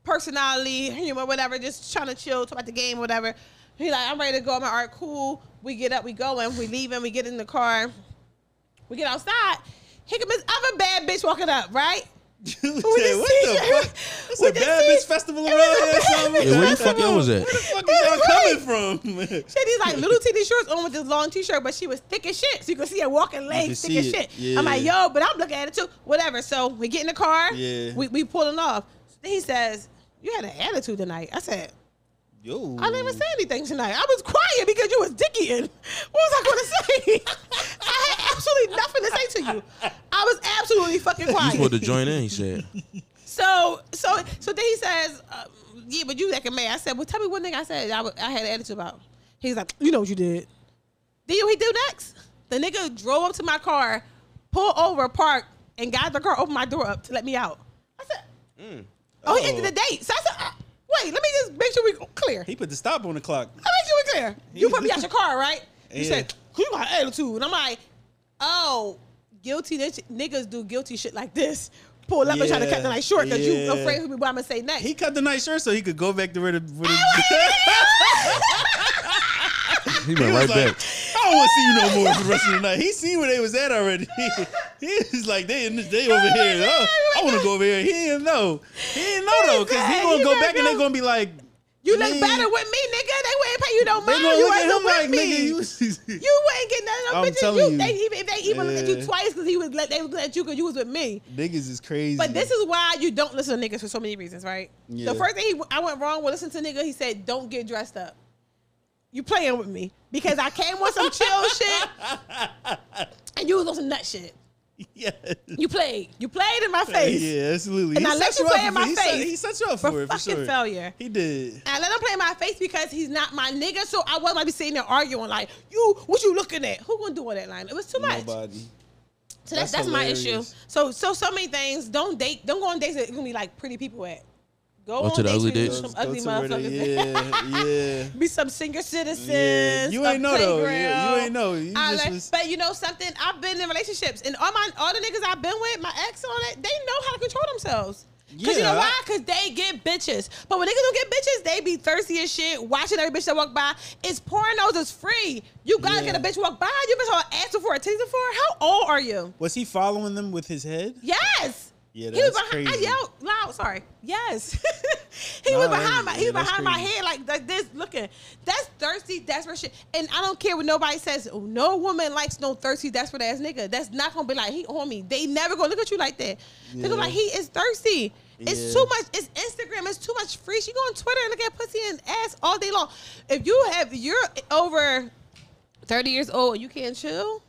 Speaker 3: personality, humor, whatever. Just trying to chill, talk about the game, whatever. He like, I'm ready to go. I'm like, all right, cool. We get up, we going, we leave, and we get in the car, we get outside. Here comes this other bad bitch walking up, right?
Speaker 1: You said, what the fuck? It's a bad bitch festival around here something.
Speaker 2: Yeah, where the fuck y'all was at?
Speaker 1: Where the fuck is y'all coming from?
Speaker 3: She had these like little titty shorts on with this long t-shirt, but she was thick as shit. So you could see her walking legs thick as
Speaker 1: it,
Speaker 3: shit. I'm like, yo, but I'm looking at it too. Whatever. So we get in the car.
Speaker 1: Yeah.
Speaker 3: We we pulling off. Then he says, You had an attitude tonight. I said,
Speaker 1: Yo.
Speaker 3: I didn't even say anything tonight. I was quiet because you was dickieing. What was I going to say? I had absolutely nothing to say to you. I was absolutely fucking quiet.
Speaker 2: You supposed to join in. He said.
Speaker 3: So so so then he says, uh, "Yeah, but you acting mad." I said, "Well, tell me one thing." I said I had an attitude about. He's like, "You know what you did." Then you know what he do next? The nigga drove up to my car, pulled over, parked, and got the car, opened my door up to let me out. I said, "Oh, he ended the date." So I said, uh, "Wait, let me just make sure we clear."
Speaker 1: He put the stop on the clock.
Speaker 3: Let me make sure we clear. You put me out your car, right? You
Speaker 1: Yeah.
Speaker 3: said, "You got attitude," and I'm like, "Oh, guilty niggas- niggas do guilty shit like this." Pull up and try to cut the night short because you
Speaker 1: Yeah.
Speaker 3: afraid of what I'm gonna say next.
Speaker 1: He cut the night shirt so he could go back to where the. Where the
Speaker 2: He
Speaker 1: he
Speaker 2: went
Speaker 1: was
Speaker 2: right
Speaker 1: like,
Speaker 2: back.
Speaker 1: I don't want to see you no more for the rest of the night. He seen where they was at already. He's like, they, in this, they over here. Oh, I want to go over here. He didn't know. He didn't know though, because he gonna go back and they
Speaker 3: go.
Speaker 1: gonna be like,
Speaker 3: You look better with me, nigga. They wouldn't pay you no mind. You wasn't with
Speaker 1: like,
Speaker 3: me.
Speaker 1: nigga, you.
Speaker 3: Ain't getting none of
Speaker 1: I'm
Speaker 3: them bitches. You,
Speaker 1: you.
Speaker 3: They, even, they even looked at you twice because he was let they was at you because you was with me.
Speaker 1: Niggas is crazy.
Speaker 3: But this is why you don't listen to niggas for so many reasons, right?
Speaker 1: Yeah.
Speaker 3: The first thing he, I went wrong with listening to nigga, he said, "Don't get dressed up." You playing with me because I came with some chill shit, and you was on some nut shit.
Speaker 1: yeah.
Speaker 3: You played. You played in my face.
Speaker 1: Yeah, absolutely.
Speaker 3: And
Speaker 1: He
Speaker 3: I let
Speaker 1: set
Speaker 3: you play in my
Speaker 1: he set-
Speaker 3: face
Speaker 1: he set you up
Speaker 3: for
Speaker 1: for, it, for
Speaker 3: fucking
Speaker 1: sure.
Speaker 3: failure.
Speaker 1: He did.
Speaker 3: And I let him play in my face because he's not my nigga. So I wasn't be sitting there arguing like, "You, what you looking at? Who gonna do all that line?" It was too much.
Speaker 1: Nobody.
Speaker 3: So that's
Speaker 1: That's
Speaker 3: that's, my issue. So so so many things. Don't date. Don't go on dates that gonna be like pretty people at. Go
Speaker 2: Go
Speaker 3: on
Speaker 2: to the ugly
Speaker 3: with
Speaker 2: dates?
Speaker 3: some
Speaker 1: Go
Speaker 3: ugly
Speaker 1: to where they-
Speaker 3: motherfuckers.
Speaker 1: Yeah, yeah.
Speaker 3: Be some senior citizens.
Speaker 1: Yeah, you ain't know though. You, you ain't know. You
Speaker 3: I
Speaker 1: just
Speaker 3: like-
Speaker 1: was.
Speaker 3: but you know something? I've been in relationships, and all my all the niggas I've been with, my ex on it, they know how to control themselves. Cause you know why? Cause they get bitches. But when niggas don't get bitches, they be thirsty as shit, watching every bitch that walk by. It's pornos, it's free. You gotta
Speaker 1: Yeah.
Speaker 3: get a bitch walk by. You bitch all asking for a teaser for. How old are you?
Speaker 1: Was he following them with his head?
Speaker 3: Yes.
Speaker 1: Yeah,
Speaker 3: he was behind. I yelled loud. Sorry. Yes. he
Speaker 1: Nah,
Speaker 3: was behind my. He
Speaker 1: yeah,
Speaker 3: was behind my head like, like this, looking. That's thirsty, desperate shit. And I don't care what nobody says. Oh, no woman likes no thirsty, desperate ass nigga. That's not gonna be like he on me. They never gonna look at you like that. They gonna be like he is thirsty. It's
Speaker 1: Yeah.
Speaker 3: too much. It's Instagram. It's too much free. She go on Twitter and look at pussy and ass all day long. If you have, you're over thirty years old. and You can't chill.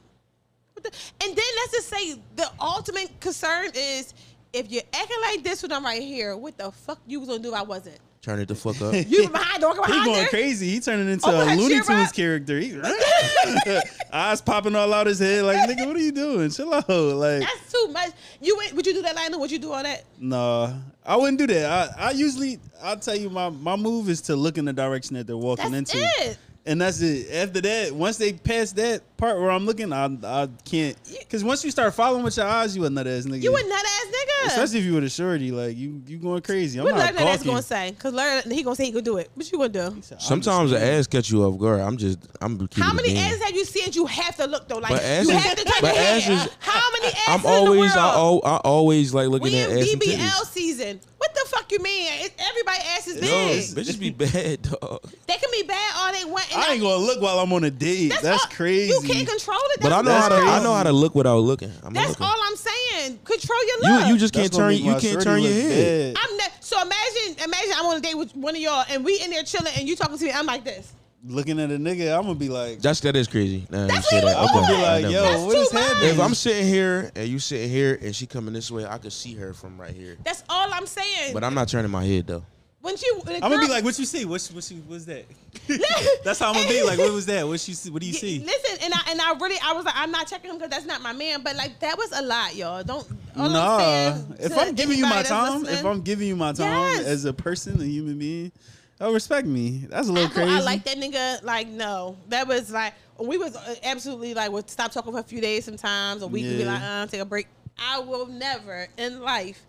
Speaker 3: The- And then let's just say the ultimate concern is if you're acting like this when I'm right here, what the fuck you was gonna do if I wasn't?
Speaker 2: Turn it the fuck up.
Speaker 3: You behind, don't go
Speaker 1: He going
Speaker 3: there.
Speaker 1: crazy. He turning oh, into
Speaker 3: Oh,
Speaker 1: a Looney
Speaker 3: shit,
Speaker 1: Tunes
Speaker 3: right?
Speaker 1: character. He, eyes popping all out his head. Like, nigga, what are you doing? Chill out. Like,
Speaker 3: That's too much. You ain't, would you do that, Lionel? Would you do all that?
Speaker 1: nah, I wouldn't do that. I, I usually, I'll tell you, my, my move is to look in the direction that they're walking
Speaker 3: That's
Speaker 1: into.
Speaker 3: it.
Speaker 1: And that's it. After that, once they pass that part where I'm looking, I I can't. Because once you start following with your eyes, you a nut ass nigga.
Speaker 3: You a nut ass nigga.
Speaker 1: Especially if you with a shorty, like you you going crazy. I'm
Speaker 3: what
Speaker 1: not
Speaker 3: Larry nut ass
Speaker 1: gawking.
Speaker 3: gonna say? Cause Larry, he gonna say he gonna do it. What you gonna do?
Speaker 1: I'm
Speaker 2: Sometimes the ass catch you off guard. I'm just, I'm
Speaker 3: How many
Speaker 2: being.
Speaker 3: asses have you seen? You have to look though. Like
Speaker 2: But
Speaker 3: you have to turn
Speaker 2: but
Speaker 3: your head.
Speaker 2: asses-
Speaker 3: How many asses
Speaker 2: I'm
Speaker 3: in
Speaker 2: always,
Speaker 3: the
Speaker 2: I,
Speaker 3: world?
Speaker 2: al- I always like looking
Speaker 3: we
Speaker 2: at
Speaker 3: in
Speaker 2: ass
Speaker 3: BBL
Speaker 2: titties.
Speaker 3: season. What the fuck you mean? It, everybody ass is
Speaker 2: No,
Speaker 3: big.
Speaker 2: bitches be bad, dog.
Speaker 3: They can be bad all they want. And
Speaker 1: I ain't gonna look while I'm on a date. That's,
Speaker 3: all-
Speaker 1: crazy.
Speaker 3: You can't control it.
Speaker 2: But I know how to,
Speaker 3: all.
Speaker 2: I know how to look without looking. I'm
Speaker 3: That's
Speaker 2: looking.
Speaker 3: all I'm saying. Control your
Speaker 2: You,
Speaker 3: look.
Speaker 2: you just can't
Speaker 1: gonna
Speaker 2: turn, you can't turn your head.
Speaker 1: bad.
Speaker 3: I'm not, so imagine, imagine I'm on a date with one of y'all, and we in there chilling, and you talking to me. I'm like this.
Speaker 1: Looking at a nigga, I'm gonna be like,
Speaker 2: That's that is crazy. Nah, you
Speaker 3: That's
Speaker 2: say
Speaker 3: what
Speaker 2: that.
Speaker 3: he was
Speaker 2: Okay,
Speaker 1: I'm gonna be
Speaker 3: doing.
Speaker 1: like,
Speaker 2: never
Speaker 1: yo.
Speaker 3: That's
Speaker 1: what is
Speaker 3: too much.
Speaker 1: happening?
Speaker 2: If I'm sitting here and you sitting here and she coming this way, I could see her from right here.
Speaker 3: That's all I'm saying.
Speaker 2: But I'm not turning my head though.
Speaker 3: when you,
Speaker 1: I'm gonna be like, what you see? What's what you what's that? That's how I'm gonna be. Like, what was that? What you see? What do you see?
Speaker 3: Listen, and I and I really, I was like, I'm not checking him because that's not my man. But like, that was a lot, y'all. Don't. all
Speaker 1: Nah,
Speaker 3: I'm saying
Speaker 1: if
Speaker 3: to
Speaker 1: I'm giving you my
Speaker 3: anybody that's
Speaker 1: time, if
Speaker 3: listening,
Speaker 1: I'm giving you my time
Speaker 3: Yes.
Speaker 1: as a person, a human being, oh, respect me. That's a little
Speaker 3: go-
Speaker 1: crazy.
Speaker 3: I like that nigga. Like, no, that was like we was uh, absolutely like would stop talking for a few days sometimes, or we could be
Speaker 1: Yeah.
Speaker 3: like, uh, take a break. I will never in life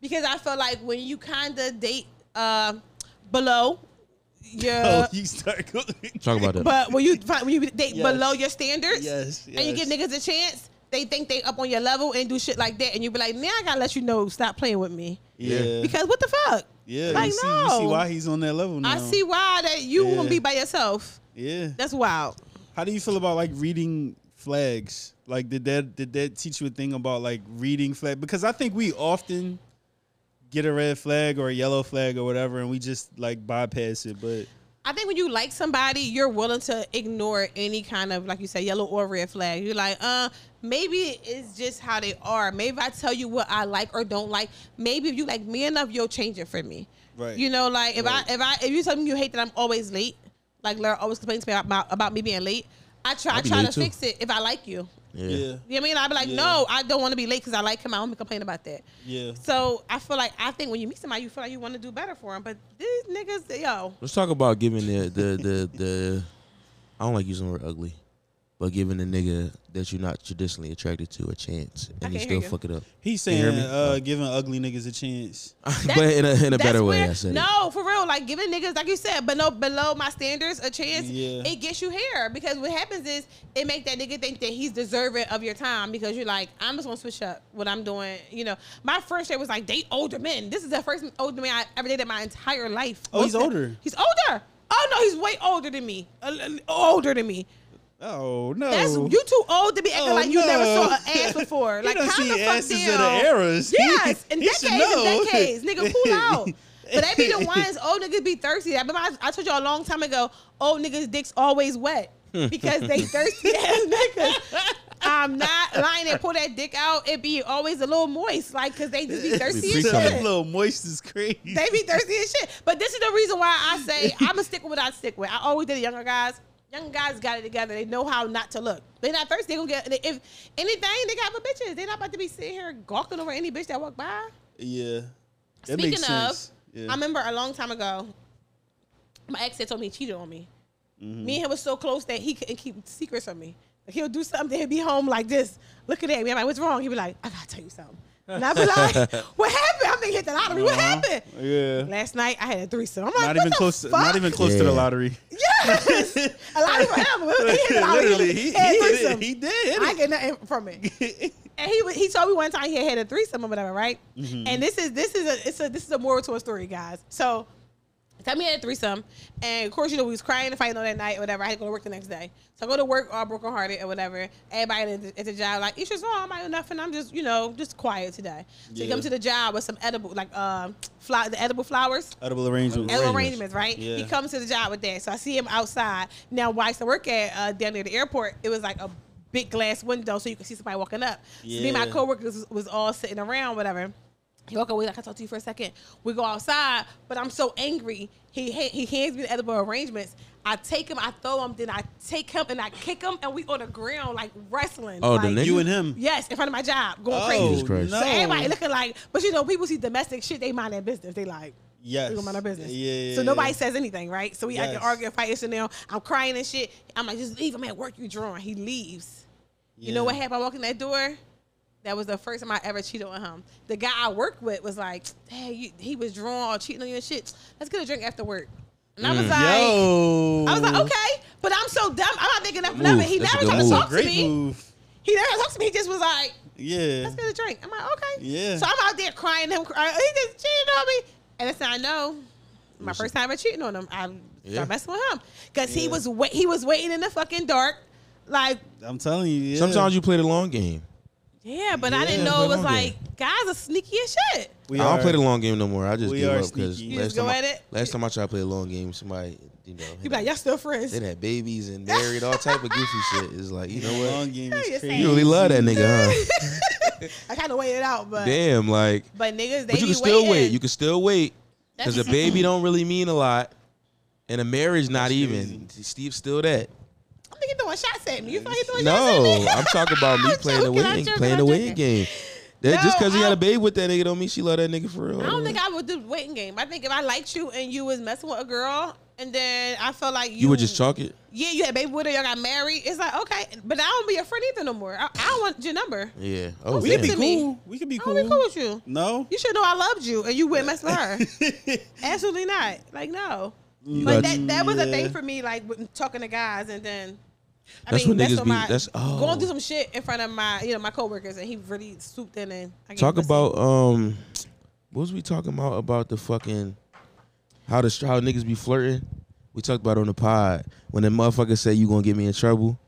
Speaker 3: because I feel like when you kind of date uh, below your.
Speaker 1: Oh, you start going.
Speaker 2: Talk about that.
Speaker 3: But when you find when you date
Speaker 1: Yes.
Speaker 3: below your standards,
Speaker 1: Yes,
Speaker 3: and you
Speaker 1: yes.
Speaker 3: give niggas a chance, they think they up on your level and do shit like that, and you be like, "Man, I gotta let you know, stop playing with me."
Speaker 1: Yeah,
Speaker 3: Because what the fuck?
Speaker 1: yeah.
Speaker 3: like,
Speaker 1: you, see,
Speaker 3: no.
Speaker 1: you see why he's on that level now.
Speaker 3: I see why that you
Speaker 1: Yeah.
Speaker 3: won't be by yourself.
Speaker 1: Yeah.
Speaker 3: That's wild.
Speaker 1: How do you feel about like reading flags? Like, did that did that teach you a thing about like reading flag? Because I think we often get a red flag or a yellow flag or whatever, and we just like bypass it. But
Speaker 3: I think when you like somebody, you're willing to ignore any kind of, like you say, yellow or red flag. You're like, uh, maybe it's just how they are. Maybe I tell you what I like or don't like. Maybe if you like me enough, you'll change it for me.
Speaker 1: Right.
Speaker 3: You know, like if
Speaker 1: Right.
Speaker 3: I if I if you tell me you hate that I'm always late, like Laura always complains to me about, about me being late. I try
Speaker 2: I'll
Speaker 3: I
Speaker 2: be
Speaker 3: try to
Speaker 2: too.
Speaker 3: fix it if I like you.
Speaker 2: Yeah.
Speaker 1: yeah,
Speaker 3: You know what I mean? I'd be like,
Speaker 1: Yeah.
Speaker 3: no, I don't want to be late because I like him. I don't complain about that.
Speaker 1: yeah.
Speaker 3: So I feel like I think when you meet somebody, you feel like you want to do better for them. But these niggas, yo,
Speaker 2: Let's talk about giving the the the the. I don't like using the word ugly, but giving the nigga that you're not traditionally attracted to a chance, and he
Speaker 3: can't
Speaker 2: still
Speaker 3: hear you.
Speaker 2: fuck it up.
Speaker 1: He's saying uh, giving ugly niggas a chance.
Speaker 2: but in a in a
Speaker 3: That's
Speaker 2: better way,
Speaker 3: where-
Speaker 2: I said it.
Speaker 3: No, for real. Like giving niggas, like you said, but no below my standards a chance,
Speaker 1: Yeah.
Speaker 3: it gets you here. Because what happens is it make that nigga think that he's deserving of your time because you're like, I'm just gonna switch up what I'm doing. You know, my first date was like date older men. This is the first older man I ever dated in my entire life.
Speaker 1: Oh, he's
Speaker 3: Most-
Speaker 1: older.
Speaker 3: He's older. Oh no, he's way older than me. A li- older than me.
Speaker 1: Oh no,
Speaker 3: That's you too old to be acting
Speaker 1: Oh,
Speaker 3: like you never saw an ass before. Like calm the fuck
Speaker 1: asses
Speaker 3: down.
Speaker 1: of the eras.
Speaker 3: Yes, in decades and
Speaker 1: know.
Speaker 3: decades, nigga, cool out. But they be the ones old niggas be thirsty. I I, I told you a long time ago, old niggas' dicks always wet because they thirsty ass niggas. I'm not lying. They pull that dick out, it be always a little moist, like because they just be thirsty as shit.
Speaker 1: little moist is crazy.
Speaker 3: They be thirsty as shit. But this is the reason why I say I'm gonna stick with what I stick with. I always did younger guys. Young guys got it together. They know how not to look. They're not thirsty. They gonna get if anything. They got for bitches. They're not about to be sitting here gawking over any bitch that walk by.
Speaker 1: yeah, that
Speaker 3: Speaking
Speaker 1: makes
Speaker 3: of,
Speaker 1: sense. Yeah.
Speaker 3: I remember a long time ago, my ex had told me he cheated on me.
Speaker 1: Mm-hmm.
Speaker 3: Me and him was so close that he couldn't keep secrets from me. Like he'll do something, he'll be home like this, looking at me. I'm like, "What's wrong?" He'd be like, "I gotta tell you something." And I be like, what happened? I'm thinking hit the lottery. What
Speaker 1: Uh-huh.
Speaker 3: happened?
Speaker 1: Yeah.
Speaker 3: Last night I had a threesome. I'm like,
Speaker 1: Not
Speaker 3: what
Speaker 1: even
Speaker 3: the
Speaker 1: close. To,
Speaker 3: fuck?
Speaker 1: not even close to the
Speaker 2: Yeah.
Speaker 1: lottery.
Speaker 3: Yes, a lottery for him. He hit the lottery.
Speaker 1: Literally, he, he,
Speaker 3: had a
Speaker 1: hit
Speaker 3: threesome.
Speaker 1: it. he did. hit
Speaker 3: I
Speaker 1: it.
Speaker 3: ain't get nothing from it. And he wa- he told me one time he had had a threesome or whatever, right?
Speaker 1: Mm-hmm.
Speaker 3: And this is this is a it's a this is a moral to a story, guys. So tell me he had a threesome, and of course you know we was crying and fighting on that night or whatever. I had to go to work the next day, so I go to work all broken hearted or whatever. Everybody at the, at the job like it's just wrong, I'm nothing. I'm just you know just quiet today. So he
Speaker 1: Yeah.
Speaker 3: come to the job with some edible like um fly the edible flowers.
Speaker 1: Edible arrangements.
Speaker 3: Edible
Speaker 2: Arrangements.
Speaker 3: right?
Speaker 1: Yeah.
Speaker 3: He comes to the job with that. So I see him outside. Now, why I used to work at uh, down near the airport, it was like a big glass window so you could see somebody walking up. So me and my
Speaker 1: Yeah.
Speaker 3: coworkers was, was all sitting around, whatever. He walk away like I talk to you for a second. We go outside, but I'm so angry. He he hands me the edible arrangements. I take him, I throw him, then I take him and I kick him, and we on the ground like wrestling.
Speaker 2: Oh, the nigga?
Speaker 1: You and him.
Speaker 3: Yes, in front of my job, going
Speaker 1: Oh,
Speaker 3: crazy.
Speaker 2: Jesus Christ.
Speaker 1: no.
Speaker 3: So everybody looking like, but you know, people see domestic shit, they mind their business. They like,
Speaker 1: Yes.
Speaker 3: we gonna mind our business.
Speaker 1: Yeah, yeah,
Speaker 3: so nobody
Speaker 1: yeah.
Speaker 3: says anything, right? So we I can argue and fight this and now. I'm crying and shit. I'm like, just leave him at work. You drawing. He leaves. You know what happened? I walk in that door. That was the first time I ever cheated on him. The guy I worked with was like, "Hey, you, he was drawn or cheating on you and shit. Let's get a drink after work." And I was mm. like,
Speaker 1: Yo.
Speaker 3: I was like, okay, but I'm so dumb. I'm not thinking nothing
Speaker 2: Move.
Speaker 3: of it. He
Speaker 2: That's
Speaker 3: never
Speaker 2: good
Speaker 3: tried to
Speaker 2: move.
Speaker 3: talk to me.
Speaker 1: move.
Speaker 3: He never talked to me. He just was like,
Speaker 1: Yeah.
Speaker 3: let's get a drink. I'm like, okay.
Speaker 1: Yeah.
Speaker 3: So I'm out there crying him. Crying. He just cheated on me. And that's how I know. My
Speaker 2: Listen.
Speaker 3: first time ever cheating on him. I
Speaker 2: Yeah.
Speaker 3: started messing with him because he was wait. He was waiting in the fucking dark. Like,
Speaker 1: I'm telling you. Yeah.
Speaker 2: Sometimes you play the long game.
Speaker 3: Yeah, but I didn't
Speaker 1: Yeah,
Speaker 3: know it
Speaker 2: but
Speaker 3: was
Speaker 2: I'm
Speaker 3: like guys are sneaky as shit.
Speaker 1: we
Speaker 2: I don't play the long game no more. I just
Speaker 1: We
Speaker 2: give
Speaker 1: are
Speaker 2: up because
Speaker 1: sneaky.
Speaker 3: You
Speaker 2: last
Speaker 3: just go
Speaker 2: time I,
Speaker 3: at it?
Speaker 2: last time I tried to play a long game, somebody you know
Speaker 3: You be like, y'all still friends.
Speaker 2: they had babies and married, all type of goofy shit. It's like you know what?
Speaker 1: Long game is
Speaker 3: You're
Speaker 1: crazy.
Speaker 3: saying-
Speaker 2: You really love that nigga, huh?
Speaker 3: I kind of waited out, but
Speaker 2: Damn, like.
Speaker 3: but niggas they
Speaker 2: But you
Speaker 3: be
Speaker 2: can still
Speaker 3: waiting.
Speaker 2: wait. You can still wait because a baby don't really mean a lot, and a marriage not
Speaker 1: That's
Speaker 2: even. Steve's still that.
Speaker 3: I think he throwing shots at me. You think he throwing shots at
Speaker 2: No. I'm talking about me playing the
Speaker 3: joking, I'm
Speaker 2: waiting,
Speaker 3: joking,
Speaker 2: playing the
Speaker 3: joking.
Speaker 2: waiting game. That, just because he had a baby with that nigga don't mean she love that nigga for real.
Speaker 3: I don't think I would do the waiting game. I think if I liked you and you was messing with a girl, and then I felt like you,
Speaker 2: you would just chalk it.
Speaker 3: Yeah, you had a baby with her. Y'all got married. It's like okay, but I don't be your friend either no more. I, I don't want your number.
Speaker 2: Yeah. Oh,
Speaker 3: We
Speaker 1: We
Speaker 3: could
Speaker 1: could be
Speaker 3: to me.
Speaker 1: cool. We could be
Speaker 3: I
Speaker 1: cool.
Speaker 3: don't be cool with you.
Speaker 1: No.
Speaker 3: You should know I loved you, and you wouldn't mess with her. Absolutely not. Like no.
Speaker 2: You
Speaker 3: But
Speaker 2: got-
Speaker 3: that that was a thing for me, like with talking to guys, and then. I
Speaker 2: That's
Speaker 3: mean,
Speaker 2: what
Speaker 3: that's
Speaker 2: niggas
Speaker 3: what
Speaker 2: be-
Speaker 3: my,
Speaker 2: that's- oh.
Speaker 3: going through some shit in front of my, you know, my coworkers, and he really swooped in and I
Speaker 2: Talk about um, what was we talking about about the fucking how the how niggas be flirting? We talked about it on the pod when the motherfucker say you gonna get me in trouble.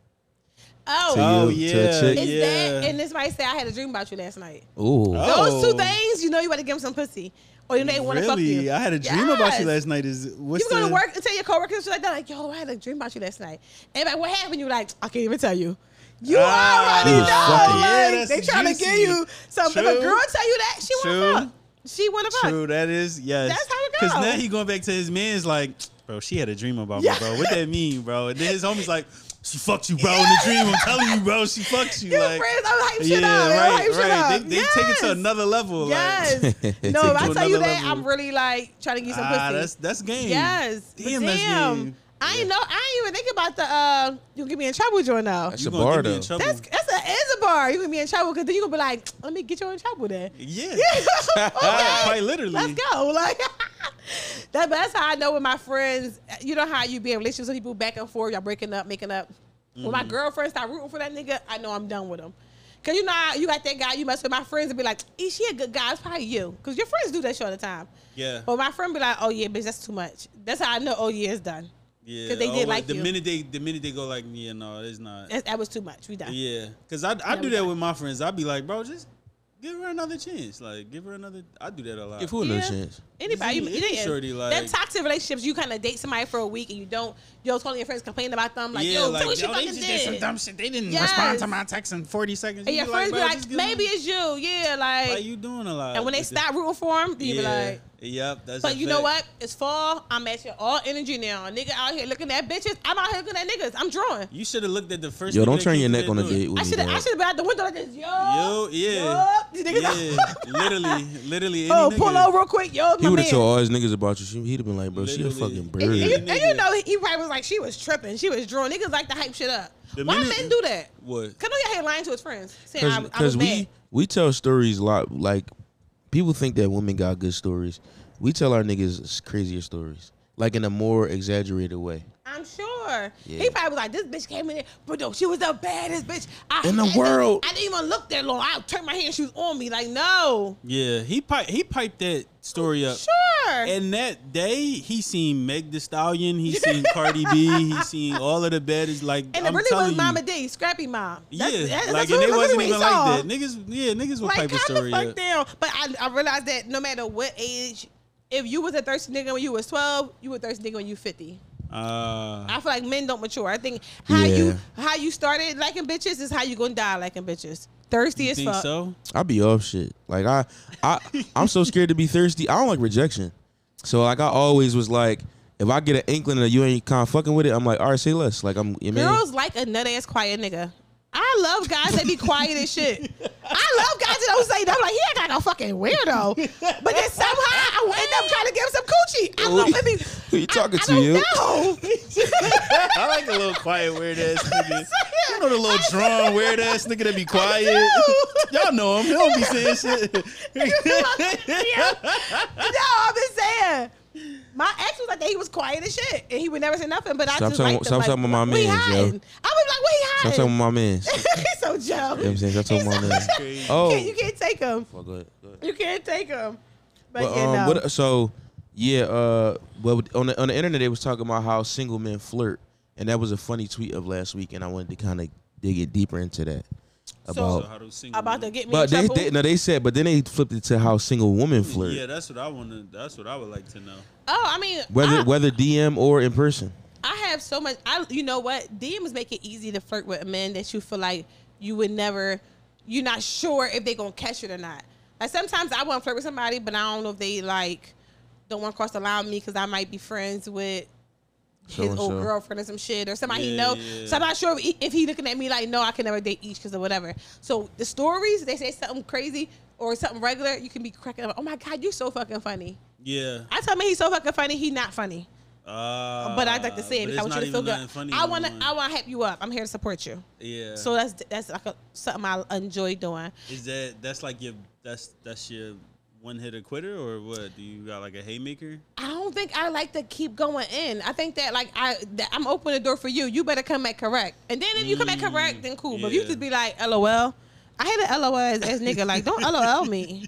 Speaker 3: Oh,
Speaker 2: to
Speaker 1: Oh
Speaker 2: you, to
Speaker 1: yeah.
Speaker 2: a chick.
Speaker 3: Is
Speaker 1: yeah.
Speaker 3: that and this might say I had a dream about you last night.
Speaker 2: Ooh.
Speaker 1: Oh.
Speaker 3: Those two things, you know, you want to give him some pussy, or you know they want to fuck
Speaker 1: really?
Speaker 3: you.
Speaker 1: I had a dream about you last night. Is what's
Speaker 3: You go
Speaker 1: the
Speaker 3: to work and tell your coworkers shit like that, like, yo, I had a dream about you last night. And like, what happened? You like, I can't even tell you. You
Speaker 1: Ah,
Speaker 3: already know. Like,
Speaker 1: Yeah, that's
Speaker 3: they trying to
Speaker 1: juicy.
Speaker 3: give you some. If a
Speaker 1: True.
Speaker 3: girl tell you that, she want to fuck. She want to fuck.
Speaker 1: True, that is yes.
Speaker 3: That's how it
Speaker 1: Because now he going back to his man's like, bro, she had a dream about
Speaker 3: Yeah.
Speaker 1: me, bro. What that mean, bro? And then his homie's like, she fucked you, bro, in the dream. I'm telling you, bro, she fucked you.
Speaker 3: Your
Speaker 1: like,
Speaker 3: friends, I'm hype shit
Speaker 1: yeah,
Speaker 3: up. I'm
Speaker 1: right,
Speaker 3: shit
Speaker 1: right.
Speaker 3: up.
Speaker 1: They, they take it to another level.
Speaker 3: Yes.
Speaker 1: Like,
Speaker 3: no,
Speaker 2: Take
Speaker 3: if
Speaker 1: it
Speaker 3: I tell you that,
Speaker 1: level.
Speaker 3: I'm really like trying to get some
Speaker 1: ah,
Speaker 3: pussy.
Speaker 1: that's that's game.
Speaker 3: Yes. But
Speaker 1: Damn,
Speaker 3: Damn.
Speaker 1: that's game.
Speaker 3: I ain't know. I ain't even think about the. uh You get me in trouble joint now.
Speaker 2: That's
Speaker 1: You
Speaker 2: a bar though.
Speaker 3: That's that's a, is a bar. You gonna be in trouble because then you gonna be like, let me get you in trouble then.
Speaker 1: yeah.
Speaker 3: okay.
Speaker 1: Quite literally.
Speaker 3: Let's go. Like that, but that's how I know with my friends. You know how you be in relationships with people back and forth, y'all breaking up, making up. When
Speaker 1: Mm-hmm.
Speaker 3: my girlfriend start rooting for that nigga, I know I'm done with him. Cause you know how you got that guy you mess with my friends and be like, is she a good guy? It's probably you. Cause your friends do that shit all the time.
Speaker 1: Yeah.
Speaker 3: But my friend be like, oh yeah, bitch, that's too much. That's how I know. Oh yeah, it's done.
Speaker 1: Yeah.
Speaker 3: Cause they did like
Speaker 1: the
Speaker 3: you.
Speaker 1: minute they the minute they go like, yeah, no, it's not.
Speaker 3: That, that was too much. We done.
Speaker 1: Yeah, because I I
Speaker 3: Yeah,
Speaker 1: do that
Speaker 3: got it.
Speaker 1: with my friends. I'd be like, bro, just give her another chance. Like, give her another. I do that a lot.
Speaker 2: Give who another
Speaker 3: Yeah.
Speaker 2: chance?
Speaker 3: Anybody, you,
Speaker 1: Any
Speaker 3: you
Speaker 1: shorty, like-
Speaker 3: that toxic relationships, you kind of date somebody for a week and you don't, yo, telling your friends complain about them, like,
Speaker 1: yeah,
Speaker 3: yo,
Speaker 1: like
Speaker 3: tell me what you
Speaker 1: yo, they
Speaker 3: fucking
Speaker 1: just did some dumb shit. They didn't
Speaker 3: Yes.
Speaker 1: respond to my text in forty seconds.
Speaker 3: And
Speaker 1: You
Speaker 3: your friends be
Speaker 1: bro,
Speaker 3: like,
Speaker 1: just give
Speaker 3: maybe it's you, yeah, like.
Speaker 1: Like you doing a lot.
Speaker 3: and when they
Speaker 1: with
Speaker 3: stop rooting for them, you
Speaker 1: yeah,
Speaker 3: be like.
Speaker 1: yep. That's.
Speaker 3: But
Speaker 1: a
Speaker 3: you know what? It's fall. I'm at your all energy now. Nigga out here looking at bitches. I'm out here looking at niggas. I'm drawing.
Speaker 1: You should have looked at the first.
Speaker 2: Yo, don't turn your neck on a date with
Speaker 3: I should have. I should have been out the window like this. Yo.
Speaker 1: Yo, yeah,
Speaker 3: Yup. These niggas-
Speaker 1: yeah, literally, literally. Oh, any
Speaker 3: Oh,
Speaker 1: nigga.
Speaker 3: pull over real quick. Yo,
Speaker 2: He would have told all his niggas about you. She- He'd have been like, bro, she a fucking bird.
Speaker 3: And, and you, and you know, he probably was like, she was tripping. She was drawing. Niggas like to hype shit up.
Speaker 1: The
Speaker 3: Why
Speaker 1: minute-
Speaker 3: men do that?
Speaker 1: What?
Speaker 3: Cause I know y'all lying to his friends, saying I, I
Speaker 2: Because we we tell stories a lot. Like people think that women got good stories. We tell our niggas crazier stories, like in a more exaggerated way.
Speaker 3: I'm sure.
Speaker 2: Yeah.
Speaker 3: He probably was like, this bitch came in there, but no, she was the baddest bitch I,
Speaker 2: In the
Speaker 3: I didn't-
Speaker 2: world.
Speaker 3: I didn't even look that long. I turned my head and she was on me. Like, no.
Speaker 1: Yeah, he pipe he piped that story up.
Speaker 3: Sure.
Speaker 1: And that day, he seen Meg Thee Stallion, he seen Cardi B, he seen all of the baddies. Like,
Speaker 3: and
Speaker 1: I'm
Speaker 3: it really was
Speaker 1: you,
Speaker 3: Mama D, Scrappy Mom.
Speaker 1: Yeah,
Speaker 3: That's- that's-
Speaker 1: like,
Speaker 3: that's
Speaker 1: and
Speaker 3: really-
Speaker 1: they wasn't even like that. Niggas, yeah, niggas will
Speaker 3: Like,
Speaker 1: pipe a
Speaker 3: calm the
Speaker 1: story
Speaker 3: fuck
Speaker 1: up.
Speaker 3: down. But I, I realized that no matter what age, if you was a thirsty nigga when you was 12, you were a thirsty nigga when you 50.
Speaker 1: Uh,
Speaker 3: I feel like men don't mature. I think how you how you started liking bitches is how you gonna die liking bitches. Thirsty
Speaker 1: you
Speaker 3: as
Speaker 1: think
Speaker 3: fuck.
Speaker 1: so?
Speaker 2: I be off shit. Like I, I, I'm so scared to be thirsty. I don't like rejection. So like I always was like, if I get an inkling that you ain't kind of fucking with it, I'm like, all right, say less. Like I'm, you mean?
Speaker 3: Girls like a nut ass quiet nigga. I love guys that be quiet as shit. I love guys that don't say that. I'm like, he ain't got no fucking weirdo. But then somehow I end up trying to give him some coochie. I don't know.
Speaker 2: Who you talking
Speaker 3: I,
Speaker 2: to,
Speaker 3: I
Speaker 2: you?
Speaker 3: don't know.
Speaker 1: I like a little quiet, weird ass nigga. You know the little drawn, weird ass nigga that be quiet. Y'all know him. He don't be saying shit.
Speaker 3: no, I'm just saying. My ex was like that. He was quiet as shit, and he would never say nothing. But I
Speaker 2: Stop
Speaker 3: just
Speaker 2: talking-
Speaker 3: liked him.
Speaker 2: stop
Speaker 3: like,
Speaker 2: talking about my
Speaker 3: he
Speaker 2: mans, yo.
Speaker 3: hiding? I was like, what he
Speaker 2: So I'm
Speaker 3: hiding?
Speaker 2: talking about my man.
Speaker 3: He's so Joe.
Speaker 2: You know what I'm saying? Stop talking my man. Oh,
Speaker 3: You, can't, you can't take him.
Speaker 2: Well, go ahead, go ahead.
Speaker 3: You can't take him. But,
Speaker 2: But,
Speaker 3: you
Speaker 2: um, what, so yeah, uh, well, on the on the internet they was talking about how single men flirt, and that was a funny tweet of last week, and I wanted to kind of dig it deeper into that. About,
Speaker 1: So how those single
Speaker 3: about to get me
Speaker 2: but
Speaker 3: in
Speaker 2: they,
Speaker 3: trouble.
Speaker 2: they no, they said, but then they flipped it to how single women flirt,
Speaker 1: Yeah, that's what I want to. That's what I would like to know.
Speaker 3: oh, I mean,
Speaker 2: whether
Speaker 3: I,
Speaker 2: whether DM or in person.
Speaker 3: I have so much. I, you know what? DMs make it easy to flirt with a man that you feel like you would never. You're not sure if they're gonna catch it or not. Like sometimes I want to flirt with somebody, but I don't know if they like don't want to cross the line with me because I might be friends with his old girlfriend or some shit or somebody he
Speaker 1: Yeah,
Speaker 3: know.
Speaker 1: yeah.
Speaker 3: So I'm not sure if he, if he looking at me like, no, I can never date each because of whatever. So the stories they say something crazy or something regular, you can be cracking up. Oh my god, you're so fucking funny.
Speaker 1: Yeah.
Speaker 3: I tell me he's so fucking funny, he not funny.
Speaker 1: Uh,
Speaker 3: But I'd like to say it because I want you to feel good. I want to. I want to help you up. I'm here to support you.
Speaker 1: Yeah.
Speaker 3: So that's that's like a, something I enjoy doing.
Speaker 1: is that that's like your that's that's your one hitter quitter or what? Do you got like a haymaker?
Speaker 3: I don't think I like to keep going in. I think that like I that I'm opening the door for you. You better come at correct. And then if you come at
Speaker 1: Mm,
Speaker 3: correct, then cool. But if you
Speaker 1: yeah.
Speaker 3: just be like LOL, I hate an LOL as, as nigga. Like don't LOL me,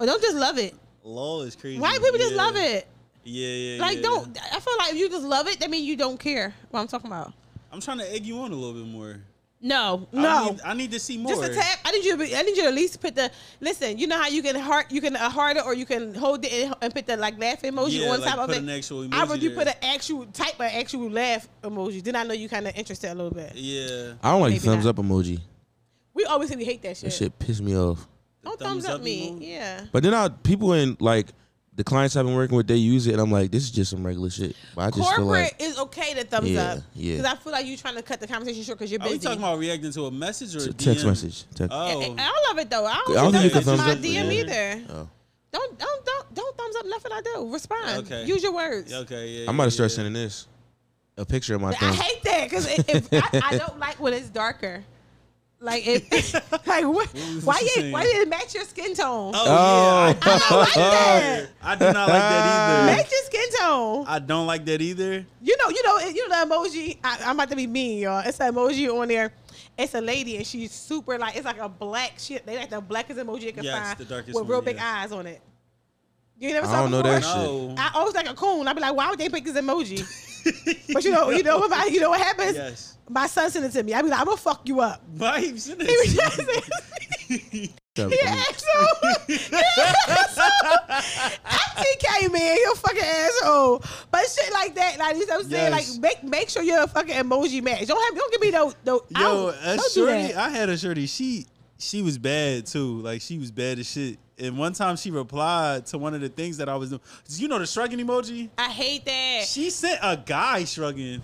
Speaker 3: or don't just love it.
Speaker 1: Lol is crazy.
Speaker 3: White people just love it.
Speaker 1: Yeah, yeah.
Speaker 3: Like
Speaker 1: yeah.
Speaker 3: don't. I feel like if you just love it, that means you don't care what I'm talking about.
Speaker 1: I'm trying to egg you on a little bit more.
Speaker 3: No,
Speaker 1: I
Speaker 3: no.
Speaker 1: need, I need to see more.
Speaker 3: Just a tap. I need you. To be, I need you to at least put the. Listen, you know how you can heart, you can uh, heart it, or you can hold it and, and put the like laugh emoji
Speaker 1: Yeah,
Speaker 3: on
Speaker 1: like
Speaker 3: top of
Speaker 1: put
Speaker 3: it.
Speaker 1: an actual
Speaker 3: I
Speaker 1: emoji
Speaker 3: would you
Speaker 1: there.
Speaker 3: put an actual type of actual laugh emoji. Then I know you kind of interested a little bit.
Speaker 1: Yeah.
Speaker 2: I don't like
Speaker 3: Maybe
Speaker 2: thumbs
Speaker 3: not.
Speaker 2: up emoji.
Speaker 3: We always say we hate that shit.
Speaker 2: That shit pissed me off.
Speaker 1: The
Speaker 3: Don't thumbs, up, me.
Speaker 1: emoji?
Speaker 3: Yeah.
Speaker 2: But then I people in like the clients I've been working with, they use it, and I'm like, this is just some regular shit. But I just feel
Speaker 3: Corporate
Speaker 2: like
Speaker 3: is okay to thumbs
Speaker 2: Yeah,
Speaker 3: up.
Speaker 2: yeah.
Speaker 3: Because I feel like you're trying to cut the conversation short because you're
Speaker 1: Are
Speaker 3: busy.
Speaker 1: we talking about reacting to a message or a
Speaker 2: t- text
Speaker 1: DM?
Speaker 2: message. Text.
Speaker 1: Oh.
Speaker 3: And- and I love it though. I don't,
Speaker 2: I don't
Speaker 3: think
Speaker 2: think you
Speaker 3: thumbs
Speaker 2: can
Speaker 3: up
Speaker 2: thumbs
Speaker 3: my
Speaker 2: up,
Speaker 3: DM
Speaker 1: yeah.
Speaker 3: either.
Speaker 2: oh.
Speaker 3: Don't don't don't don't thumbs up nothing I do. Respond.
Speaker 1: Okay.
Speaker 3: Use your words.
Speaker 1: Okay, yeah.
Speaker 2: I'm about to
Speaker 1: yeah,
Speaker 2: start
Speaker 1: yeah.
Speaker 2: sending this a picture of my
Speaker 3: I
Speaker 2: thumb.
Speaker 3: hate that because if I, I don't like when it's darker. Like if like what,
Speaker 1: was-
Speaker 3: why
Speaker 1: what you
Speaker 3: you why did it match your skin tone?
Speaker 1: Oh,
Speaker 2: Oh.
Speaker 1: yeah. I,
Speaker 3: I don't like that.
Speaker 1: I do not like that either.
Speaker 3: Match your skin tone.
Speaker 1: I don't like that either.
Speaker 3: You know, you know, you know the emoji. I, I'm about to be mean, y'all. It's an emoji on there. It's a lady and she's super like it's like a black shit. They like the blackest emoji you can
Speaker 1: Yes,
Speaker 3: find
Speaker 1: the darkest
Speaker 3: with
Speaker 1: one,
Speaker 3: real big
Speaker 1: yes.
Speaker 3: eyes on it. You never
Speaker 2: I
Speaker 3: saw
Speaker 2: don't know
Speaker 3: before?
Speaker 2: that shit.
Speaker 3: I always like a coon. I'd be like, why would they pick this emoji? but you know, you know what? my- You know what happens?
Speaker 1: yes.
Speaker 3: My son sent it to me. I'd be like, I'm gonna fuck you up.
Speaker 1: Why you send it
Speaker 3: He
Speaker 1: to me?
Speaker 3: He asshole. He an asshole. Man, you a fucking asshole. But shit like that, like you know what I'm saying,
Speaker 1: Yes.
Speaker 3: like make make sure you're a fucking emoji match. Don't have don't give me no no.
Speaker 1: Yo,
Speaker 3: don't-
Speaker 1: a
Speaker 3: don't
Speaker 1: shorty,
Speaker 3: that.
Speaker 1: I had a shorty. She she was bad too. Like she was bad as shit. And one time she replied to one of the things that I was doing. You know the shrugging emoji?
Speaker 3: I hate that.
Speaker 1: She sent a guy shrugging.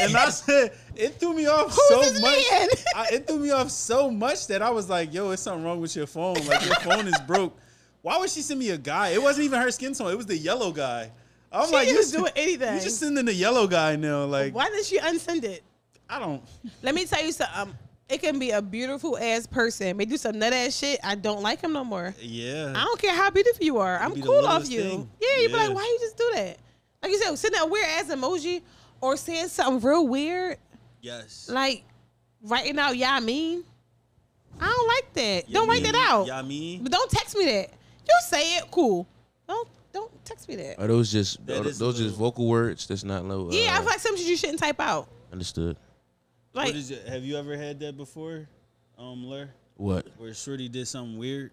Speaker 1: And I said, it threw me off
Speaker 3: Who's
Speaker 1: so much. I, it threw me off so much that I was like, yo, it's something wrong with your phone. Like your phone is broke. Why would she send me a guy? It wasn't even her skin tone. It was the yellow guy. I'm
Speaker 3: She
Speaker 1: like, you
Speaker 3: just
Speaker 1: just
Speaker 3: doing anything.
Speaker 1: You just sending the yellow guy now. Like
Speaker 3: Why did she unsend it?
Speaker 1: I don't.
Speaker 3: Let me tell you something. Um, it can be a beautiful ass person. May do some nut ass shit. I don't like him no more.
Speaker 1: Yeah.
Speaker 3: I don't care how beautiful you are. I'm cool off you.
Speaker 1: thing.
Speaker 3: Yeah, you be like, why you just do that? Like you said, sending a weird ass emoji or saying something real weird,
Speaker 1: Yes.
Speaker 3: like writing out "yeah I mean." I don't like that.
Speaker 1: Ya
Speaker 3: don't write
Speaker 1: mean-
Speaker 3: that out.
Speaker 1: ya mean?
Speaker 3: But don't text me that. You say it, cool. Don't don't text me that.
Speaker 2: Are those just
Speaker 1: That
Speaker 2: are those
Speaker 1: a
Speaker 2: just vocal words? That's not low. Uh,
Speaker 3: yeah, I feel like some shit you shouldn't type out.
Speaker 2: understood.
Speaker 3: Like
Speaker 1: what is it? Have you ever had that before, um, Ler?
Speaker 2: What?
Speaker 1: Where Shorty did something weird?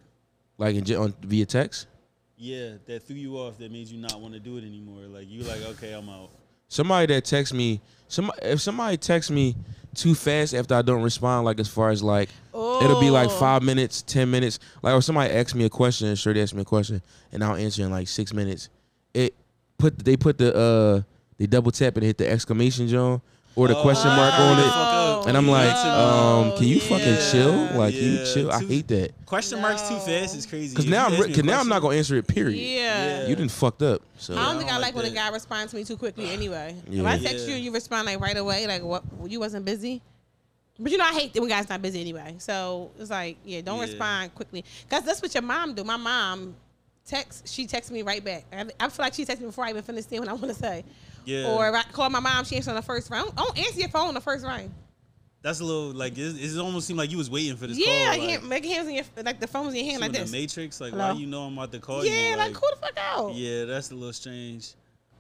Speaker 2: Like in, on via text?
Speaker 1: Yeah, that threw you off. That made you not want to do it anymore. Like you like, okay, I'm out.
Speaker 2: Somebody that texts me, some if somebody texts me too fast after I don't respond, like as far as like it'll be like
Speaker 3: Oh.
Speaker 2: five minutes, ten minutes. Like or somebody asks me a question, sure they ask me a question, and I'll answer in like six minutes. It put they put the uh they double tap and hit the exclamation John or the question mark on it.
Speaker 3: Oh,
Speaker 2: And I'm like,
Speaker 3: no,
Speaker 2: um, can you fucking chill? Like you chill. I hate that.
Speaker 1: Question marks too fast is crazy.
Speaker 2: Cause
Speaker 1: If
Speaker 2: now I'm
Speaker 1: ask
Speaker 2: re-
Speaker 1: me a
Speaker 2: cause now I'm not gonna answer it. Period.
Speaker 3: Yeah.
Speaker 1: Yeah.
Speaker 2: You didn't fucked up. So
Speaker 3: I don't
Speaker 1: I
Speaker 3: think
Speaker 1: don't
Speaker 3: I
Speaker 1: like
Speaker 3: like when a guy responds to me too quickly anyway. If
Speaker 2: Yeah.
Speaker 3: I text
Speaker 1: Yeah.
Speaker 3: you and you respond like right away, like what you wasn't busy. But you know I hate that when guys not busy anyway. So it's like, yeah, don't
Speaker 1: Yeah.
Speaker 3: respond quickly. Cause that's what your mom do. My mom text she texts me right back. I, I feel like she texts me before I even finish saying what I want to say.
Speaker 1: Yeah.
Speaker 3: Or if I call my mom, she answers on the first ring. Don't, don't answer your phone on the first ring.
Speaker 1: That's a little like it, it almost seemed like you was waiting for this
Speaker 3: yeah,
Speaker 1: call.
Speaker 3: like,
Speaker 1: Like,
Speaker 3: make hands in your like the phone's in your hand like
Speaker 1: in the. Matrix. Like
Speaker 3: Hello?
Speaker 1: why you know I'm about to call
Speaker 3: yeah,
Speaker 1: you?
Speaker 3: like who the fuck out?
Speaker 1: Yeah, that's a little strange.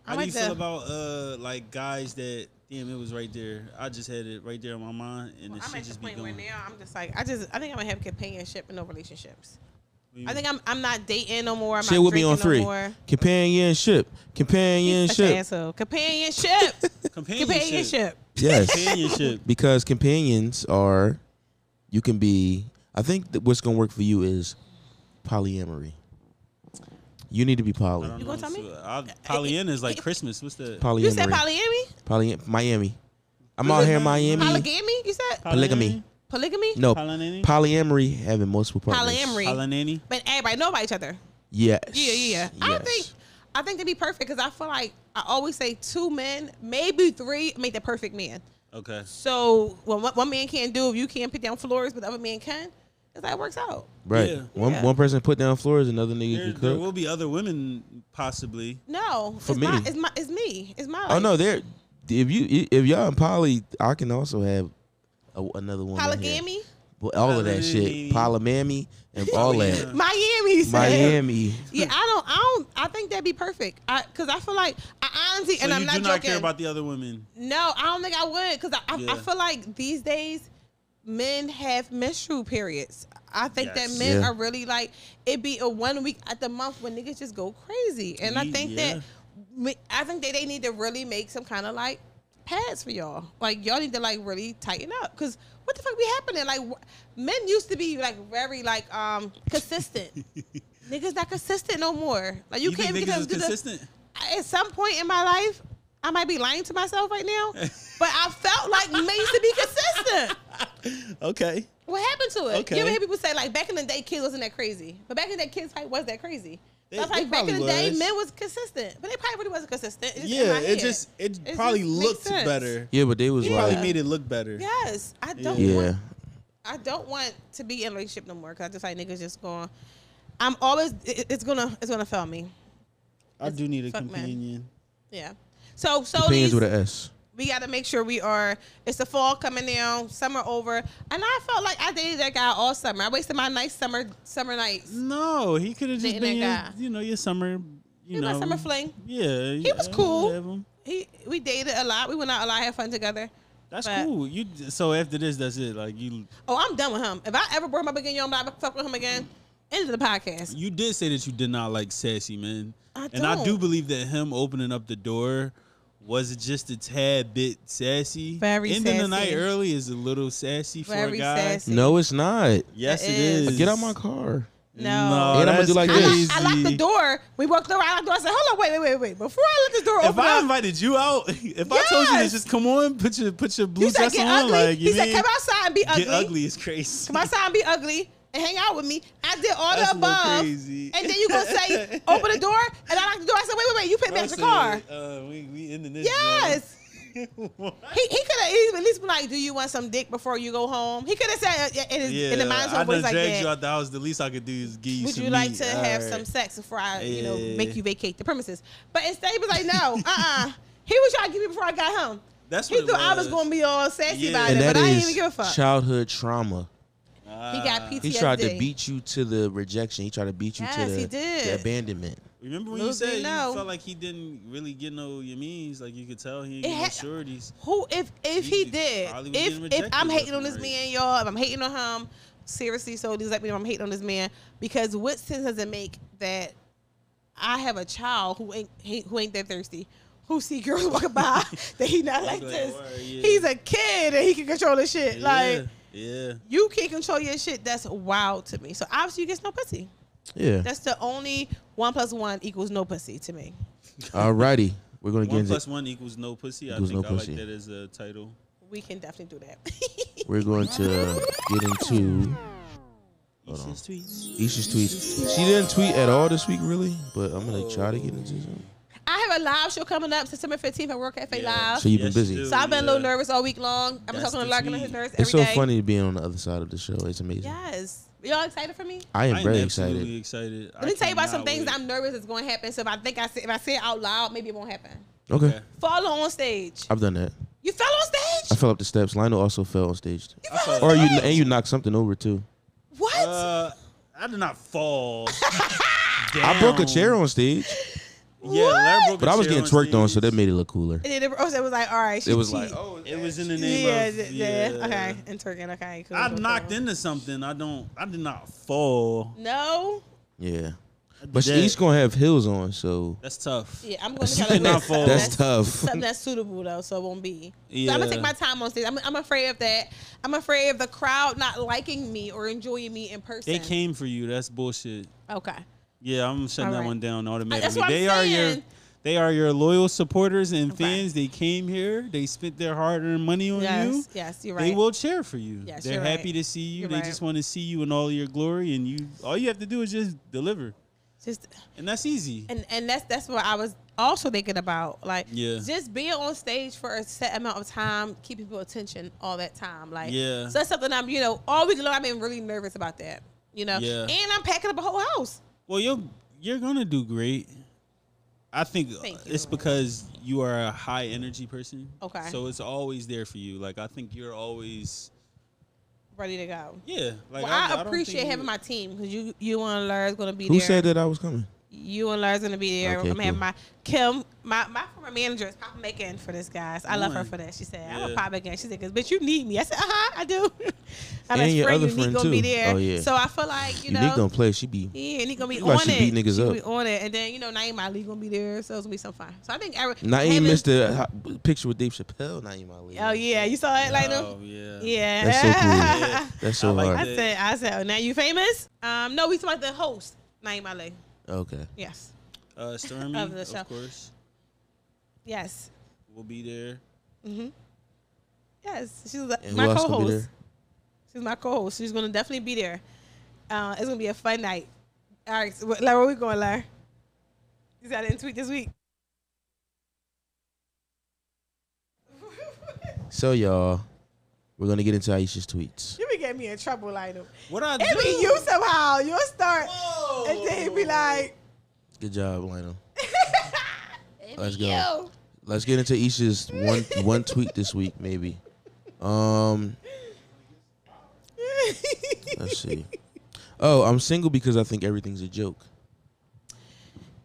Speaker 3: I
Speaker 1: How do
Speaker 3: like
Speaker 1: you feel about uh like guys that damn it was right there? I just had it right there in my mind and
Speaker 3: Well,
Speaker 1: the
Speaker 3: I'm
Speaker 1: shit just be
Speaker 3: point where now I'm just like I just I think I'm gonna have companionship and no relationships.
Speaker 1: What you
Speaker 3: I mm. think I'm I'm not dating no more. I'm
Speaker 2: Shit
Speaker 3: not
Speaker 2: with me on three.
Speaker 3: No more.
Speaker 2: Companionship. Companionship.
Speaker 3: asshole. Companionship.
Speaker 1: companionship.
Speaker 3: Companionship.
Speaker 2: Yes.
Speaker 1: Companionship.
Speaker 2: because companions are you can be i think that what's gonna work for you is polyamory you need to be poly
Speaker 3: You
Speaker 1: know.
Speaker 3: gonna tell me?
Speaker 1: So, I, is like Christmas. What's that?
Speaker 2: polyamory
Speaker 3: You said polyamory?
Speaker 2: Poly- miami i'm out here in miami
Speaker 3: Polygamy? You said
Speaker 2: polygamy
Speaker 3: polygamy?
Speaker 2: no
Speaker 1: Polynany?
Speaker 2: polyamory having multiple partners
Speaker 3: Polyamory.
Speaker 1: Polynany?
Speaker 3: But everybody know about each other.
Speaker 2: yes
Speaker 3: Yeah, yeah, yeah. I think I think they'd be perfect because I feel like I always say two men, maybe three, make the perfect man.
Speaker 1: Okay.
Speaker 3: So when one, one man can't do, if you can't put down floors, but the other man can, it's like it works out.
Speaker 2: right
Speaker 1: Yeah.
Speaker 2: one
Speaker 3: Yeah.
Speaker 2: one person put down floors another nigga
Speaker 1: There,
Speaker 2: can
Speaker 1: there will be other women possibly.
Speaker 3: No,
Speaker 2: For
Speaker 3: it's
Speaker 2: me.
Speaker 3: my, it's my, it's me, it's my.
Speaker 2: oh no there if you if y'all in poly i can also have a, another one
Speaker 3: polygamy,
Speaker 2: Well, all of that shit, polymamy, and all that.
Speaker 3: Miami, said.
Speaker 2: Miami.
Speaker 3: Yeah, I don't, I don't, I think that'd be perfect. I, cause I feel like I honestly,
Speaker 1: So
Speaker 3: and I'm not,
Speaker 1: do
Speaker 3: not
Speaker 1: not
Speaker 3: joking.
Speaker 1: care about the other women.
Speaker 3: no, I don't think I would, cause I, I,
Speaker 1: Yeah.
Speaker 3: I feel like these days men have menstrual periods. I think
Speaker 1: Yes.
Speaker 3: that men
Speaker 2: Yeah.
Speaker 3: are really like it'd be a one week at the month when niggas just go crazy, and I think
Speaker 1: yeah.
Speaker 3: that I think that they need to really make some kind of like pads for y'all. Like y'all need to like really tighten up, cause what the fuck be happening? Like wh- men used to be like very like um consistent. niggas not consistent no more. Like you,
Speaker 1: You,
Speaker 3: can't
Speaker 1: think niggas is
Speaker 3: do the,
Speaker 1: consistent?
Speaker 3: at some point in my life, I might be lying to myself right now, but I felt like men used to be consistent.
Speaker 1: okay.
Speaker 3: What happened to it?
Speaker 1: Okay.
Speaker 3: You ever hear people say like back in the day, kids wasn't that crazy, but back in the day, kids probably was that crazy.
Speaker 1: They-
Speaker 3: so
Speaker 1: they
Speaker 3: like back in the
Speaker 1: probably
Speaker 3: day, men was consistent, but they probably really wasn't consistent. It's
Speaker 1: Yeah,
Speaker 3: my
Speaker 1: it
Speaker 3: head.
Speaker 1: just it
Speaker 3: It
Speaker 1: probably
Speaker 3: just
Speaker 1: looked better.
Speaker 2: Yeah, but they was
Speaker 3: Yeah.
Speaker 1: Probably made it look better.
Speaker 3: Yes, I don't
Speaker 2: yeah.
Speaker 3: want. I don't want to be in a relationship no more because I just like niggas just going. I'm always. It, it's gonna. It's gonna fail me.
Speaker 1: I do need a
Speaker 3: Fuck, man.
Speaker 1: companion.
Speaker 3: Yeah. So so
Speaker 2: Opinions
Speaker 3: these,
Speaker 2: with an S.
Speaker 3: we got to make sure we are. It's the fall coming down, summer over, and I felt like I dated that guy all summer. I wasted my nice summer summer nights.
Speaker 1: No, he could have just been, your, you know, your summer. You
Speaker 3: He
Speaker 1: know,
Speaker 3: my summer fling.
Speaker 1: Yeah,
Speaker 3: He was cool. He we dated a lot. We went out a lot, had fun together.
Speaker 1: That's
Speaker 3: But-
Speaker 1: cool. You so after this, that's it. Like you,
Speaker 3: Oh, I'm done with him. If I ever brought him up again, I'm not fuck with him again. End of the podcast.
Speaker 1: you did say that you did not like sassy men,
Speaker 3: I
Speaker 1: and I do believe that him opening up the door was it just a tad bit sassy.
Speaker 3: Very
Speaker 1: Ending the night early is a little sassy for
Speaker 3: Very
Speaker 1: a guy.
Speaker 3: sassy.
Speaker 2: No, it's not.
Speaker 1: Yes,
Speaker 3: It
Speaker 1: it
Speaker 3: is.
Speaker 1: is.
Speaker 2: Get out my car.
Speaker 3: No.
Speaker 2: And I'ma do like
Speaker 3: I,
Speaker 2: this.
Speaker 3: locked- I locked the door. We walked around the door. I said, "Hold on, wait, wait, wait, wait." Before I let this door
Speaker 1: If
Speaker 3: open if
Speaker 1: I
Speaker 3: up,
Speaker 1: invited you out, if I told you to just come on, put your put your blue
Speaker 3: you said,
Speaker 1: dress
Speaker 3: "Get
Speaker 1: on,
Speaker 3: ugly."
Speaker 1: like you
Speaker 3: he said, "Come outside and be ugly."
Speaker 1: get ugly is crazy.
Speaker 3: Come outside and be ugly and hang out with me. I did all
Speaker 1: That's
Speaker 3: the above.
Speaker 1: crazy.
Speaker 3: And then you gonna say, "Open the door," and I locked the door. I said, "Wait, wait, wait. You put me
Speaker 1: Bro
Speaker 3: back in the car."
Speaker 1: Uh, we we ending this.
Speaker 3: Yes. He, he could have at least been like, "Do you want some dick before you go home?" He could have said uh, in, his, in the mind's
Speaker 1: I
Speaker 3: own voice like
Speaker 1: dragged
Speaker 3: that.
Speaker 1: you out the house. The least I could do is give you
Speaker 3: Would
Speaker 1: some
Speaker 3: you like
Speaker 1: meat.
Speaker 3: to have
Speaker 1: Alright.
Speaker 3: some sex before I, you know, make you vacate the premises? But instead, he was like, "No, uh, uh He was trying to give me before I got home.
Speaker 1: That's
Speaker 3: He
Speaker 1: what it
Speaker 3: thought I was
Speaker 1: was.
Speaker 3: gonna be all sassy
Speaker 1: Yeah.
Speaker 3: about
Speaker 2: And
Speaker 3: it,
Speaker 2: that
Speaker 3: but I didn't even give a fuck.
Speaker 2: childhood trauma.
Speaker 1: Ah.
Speaker 3: he got PTSD.
Speaker 2: He tried to beat you to the rejection. He tried to beat you to the,
Speaker 3: he did.
Speaker 2: the abandonment.
Speaker 1: Remember when
Speaker 3: Little
Speaker 1: you said
Speaker 3: he
Speaker 1: you
Speaker 3: know.
Speaker 1: felt like he didn't really get no your means? Like you could tell he
Speaker 3: It
Speaker 1: didn't get no
Speaker 3: had-
Speaker 1: shorties.
Speaker 3: Who if if he
Speaker 1: He
Speaker 3: did
Speaker 1: probably was
Speaker 3: if
Speaker 1: getting
Speaker 3: if
Speaker 1: rejected
Speaker 3: I'm hating on
Speaker 1: and
Speaker 3: this
Speaker 1: right.
Speaker 3: man, y'all, if I'm hating on him, seriously, so just let me know I'm hating on this man because what sense does it make that I have a child who ain't he- who ain't that thirsty? Who see girls walking by that he not like
Speaker 1: Like,
Speaker 3: this?
Speaker 1: word, yeah.
Speaker 3: He's a kid and he can control the shit. Like
Speaker 1: yeah.
Speaker 3: You can't control your shit. That's wild to me. So obviously you get no pussy.
Speaker 2: Yeah.
Speaker 3: That's the only one plus one equals no pussy to me.
Speaker 2: Alrighty. We're gonna get
Speaker 1: One
Speaker 2: into
Speaker 1: plus one equals no pussy.
Speaker 2: Equals
Speaker 1: I think
Speaker 2: no
Speaker 1: I
Speaker 2: pussy.
Speaker 1: like that as a title.
Speaker 3: We can definitely do that.
Speaker 2: we're going to get into Hold on.
Speaker 1: Isha's tweets.
Speaker 2: Isha's tweets. She didn't tweet at all this week, really, but I'm gonna try to get into some.
Speaker 3: I have a live show coming up September 15th at World Cafe
Speaker 1: Yeah.
Speaker 3: Live.
Speaker 2: So you've been
Speaker 1: Yes,
Speaker 2: busy.
Speaker 1: do.
Speaker 3: So I've been a little nervous all week long. I've been
Speaker 1: That's
Speaker 3: talking to
Speaker 1: the
Speaker 3: Larkin and
Speaker 1: tweet.
Speaker 3: his nurse every
Speaker 2: It's so
Speaker 3: day.
Speaker 2: funny being on the other side of the show. It's amazing.
Speaker 3: Yes. Y'all excited for me?
Speaker 2: I am
Speaker 1: I am
Speaker 2: very
Speaker 1: absolutely
Speaker 2: excited.
Speaker 1: excited.
Speaker 3: Let me tell you about some things I'm nervous is going to happen. So if I think I say, if I say it out loud, maybe it won't happen.
Speaker 2: Okay.
Speaker 1: Okay.
Speaker 3: Follow on stage.
Speaker 2: I've done that.
Speaker 3: You fell on stage?
Speaker 2: I fell up the steps. Lionel also fell on stage.
Speaker 3: You
Speaker 1: I
Speaker 3: fell on
Speaker 1: fell-
Speaker 2: Or you and you knocked something over too.
Speaker 3: What?
Speaker 1: Uh, I did not fall.
Speaker 2: I broke a chair on stage,
Speaker 1: Yeah, Larry broke
Speaker 2: but I was getting twerked on, so
Speaker 1: stage.
Speaker 2: that made it look cooler.
Speaker 3: and then it also was like, all right. She
Speaker 2: It was
Speaker 3: cheat.
Speaker 2: like, oh,
Speaker 1: It was in the name
Speaker 3: yeah,
Speaker 1: of
Speaker 3: yeah,
Speaker 1: yeah.
Speaker 3: okay. And twerking, okay. Cool,
Speaker 1: I
Speaker 3: cool,
Speaker 1: knocked
Speaker 3: cool.
Speaker 1: into something. I don't. I did not fall.
Speaker 3: No.
Speaker 2: yeah. But
Speaker 1: that.
Speaker 2: she's gonna have heels on, so
Speaker 1: That's tough.
Speaker 3: Yeah, I'm going to
Speaker 1: You
Speaker 3: try to
Speaker 1: cannot
Speaker 3: look
Speaker 1: fall.
Speaker 3: something
Speaker 2: that's tough.
Speaker 3: something that's suitable though, so it won't be. So I'm gonna take my time on stage. I'm, I'm afraid of that. I'm afraid of the crowd not liking me or enjoying me in person.
Speaker 1: They came for you. That's bullshit.
Speaker 3: Okay.
Speaker 1: Yeah, I'm shutting
Speaker 3: All
Speaker 1: that
Speaker 3: right.
Speaker 1: one down uh,
Speaker 3: That's
Speaker 1: automatically. They are your they are your loyal supporters and
Speaker 3: Okay.
Speaker 1: fans. They came here. They spent their hard-earned money on you.
Speaker 3: Yes, yes, you're right.
Speaker 1: They will cheer for you.
Speaker 3: Yes,
Speaker 1: They're happy
Speaker 3: right.
Speaker 1: to see you.
Speaker 3: You're
Speaker 1: they
Speaker 3: right.
Speaker 1: just want to see you in all your glory, and you. All you have to do is just deliver,
Speaker 3: Just
Speaker 1: and that's easy.
Speaker 3: and and that's that's what I was also thinking about. Like,
Speaker 1: Yeah.
Speaker 3: just being on stage for a set amount of time, keep people attention all that time. Like,
Speaker 1: Yeah.
Speaker 3: So that's something I'm, you know, all week long I've been really nervous about that. You know,
Speaker 1: Yeah.
Speaker 3: and I'm packing up a whole house.
Speaker 1: Well, you're you're gonna do great. I think uh,
Speaker 3: Thank
Speaker 1: it's
Speaker 3: you.
Speaker 1: because you are a high energy person.
Speaker 3: Okay.
Speaker 1: So it's always there for you. Like I think you're always
Speaker 3: Ready to go.
Speaker 1: yeah. Like
Speaker 3: well,
Speaker 1: I,
Speaker 3: I,
Speaker 1: I
Speaker 3: appreciate
Speaker 1: think
Speaker 3: having
Speaker 1: you-
Speaker 3: my team because you, you and Larry's gonna be
Speaker 2: Who
Speaker 3: there.
Speaker 2: said that I was coming?
Speaker 3: You and Larry's gonna be there.
Speaker 2: Okay,
Speaker 3: I'm having
Speaker 2: cool.
Speaker 3: my Kim, my, my former manager is pop back in for this, guys. I love her for that. She said, "I'm gonna pop back in." She said, "Cause bitch, you need me." I said, "Uh huh, I do." My
Speaker 2: And your
Speaker 3: friend
Speaker 2: other
Speaker 3: Unique
Speaker 2: friend,
Speaker 3: gonna be
Speaker 2: too.
Speaker 3: there.
Speaker 2: Oh, yeah.
Speaker 3: So I feel like you know.
Speaker 2: Unique don't play. She be.
Speaker 3: Yeah, and he gonna be
Speaker 2: You
Speaker 3: on
Speaker 2: like she
Speaker 3: it.
Speaker 2: beat niggas
Speaker 3: She
Speaker 2: up.
Speaker 3: be on it, and then you know Naeem Ali gonna be there, so it's gonna be some fun. So I think every,
Speaker 2: Naeem
Speaker 3: having-
Speaker 2: missed the picture with Dave Chappelle. Naeem Ali.
Speaker 3: Oh yeah, you saw it, like
Speaker 1: Oh yeah.
Speaker 3: Yeah.
Speaker 2: That's so cool.
Speaker 1: Yeah.
Speaker 2: That's so
Speaker 1: I like
Speaker 2: hard.
Speaker 3: I said, I said, oh, now you famous? Um, no, we talking about the host, Naeem Ali.
Speaker 2: Okay.
Speaker 3: Yes,
Speaker 1: Uh, Stormy,
Speaker 3: Of the show.
Speaker 1: of course,
Speaker 3: yes,
Speaker 1: We'll be there.
Speaker 3: mm-hmm. yes. She's
Speaker 2: And
Speaker 3: my
Speaker 2: who else gonna be
Speaker 3: co-host.
Speaker 2: there?
Speaker 3: She's my co-host. She's gonna definitely be there. Uh, it's gonna be a fun night. All right, so, wh- Larry, where we going, Larry? You got it in tweet this week.
Speaker 2: So y'all, we're gonna get into Aisha's tweets.
Speaker 3: You be getting me in trouble, like them.
Speaker 1: What I
Speaker 3: It be
Speaker 1: do?
Speaker 3: you somehow. You'll start,
Speaker 1: Whoa.
Speaker 3: And then he'd be like,
Speaker 2: Good job, Lionel. Let's go.
Speaker 3: you.
Speaker 2: Let's get into Isha's one one tweet this week, maybe. Um, let's see. Oh, I'm single because I think everything's a joke.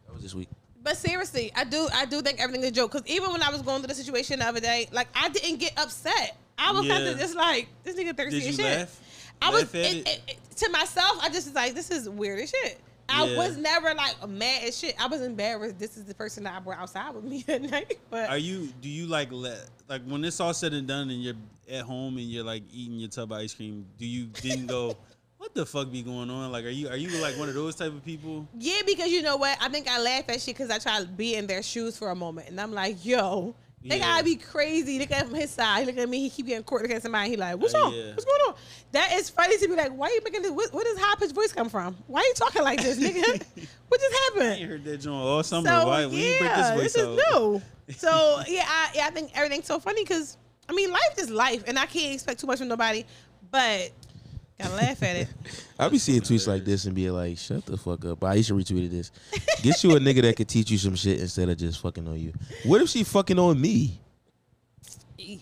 Speaker 2: That was this week.
Speaker 3: But seriously, I do I do think everything's a joke. Cause even when I was going through the situation the other day, like I didn't get upset. I was kind
Speaker 1: Yeah.
Speaker 3: of just like, this nigga thirsty
Speaker 1: Did
Speaker 3: as
Speaker 1: you
Speaker 3: shit.
Speaker 1: laugh?
Speaker 3: I was
Speaker 1: Laugh at
Speaker 3: it,
Speaker 1: it?
Speaker 3: it- it- to myself. I just was like, this is weird as shit. I
Speaker 1: Yeah.
Speaker 3: was never like mad as shit. I was embarrassed. This is the person that I brought outside with me at night. But
Speaker 1: Are you? Do you like let like when it's all said and done and you're at home and you're like eating your tub of ice cream? Do you then go? What the fuck be going on? Like, are you are you like one of those type of people?
Speaker 3: yeah, because you know what? I think I laugh at shit because I try to be in their shoes for a moment, and I'm like, yo. They
Speaker 1: Yeah.
Speaker 3: gotta be crazy. Look at him from his side. He look at me. He keep getting caught. Look at somebody. He like, what's
Speaker 1: Uh,
Speaker 3: on?
Speaker 1: yeah.
Speaker 3: What's going on? That is funny to be like, why you making this? What, where does high pitched voice come from? Why are you talking like this, nigga? What just happened?
Speaker 1: heard that joint all summer.
Speaker 3: So
Speaker 1: Why? You
Speaker 3: yeah,
Speaker 1: this
Speaker 3: this is new. So yeah, I, yeah, I think everything's so funny because I mean, life is life, and I can't expect too much from nobody. But gotta laugh at it.
Speaker 2: I be seeing tweets like this and be like, "Shut the fuck up." But Aisha retweeted this. Get you a nigga that could teach you some shit instead of just fucking on you. What if she fucking on me?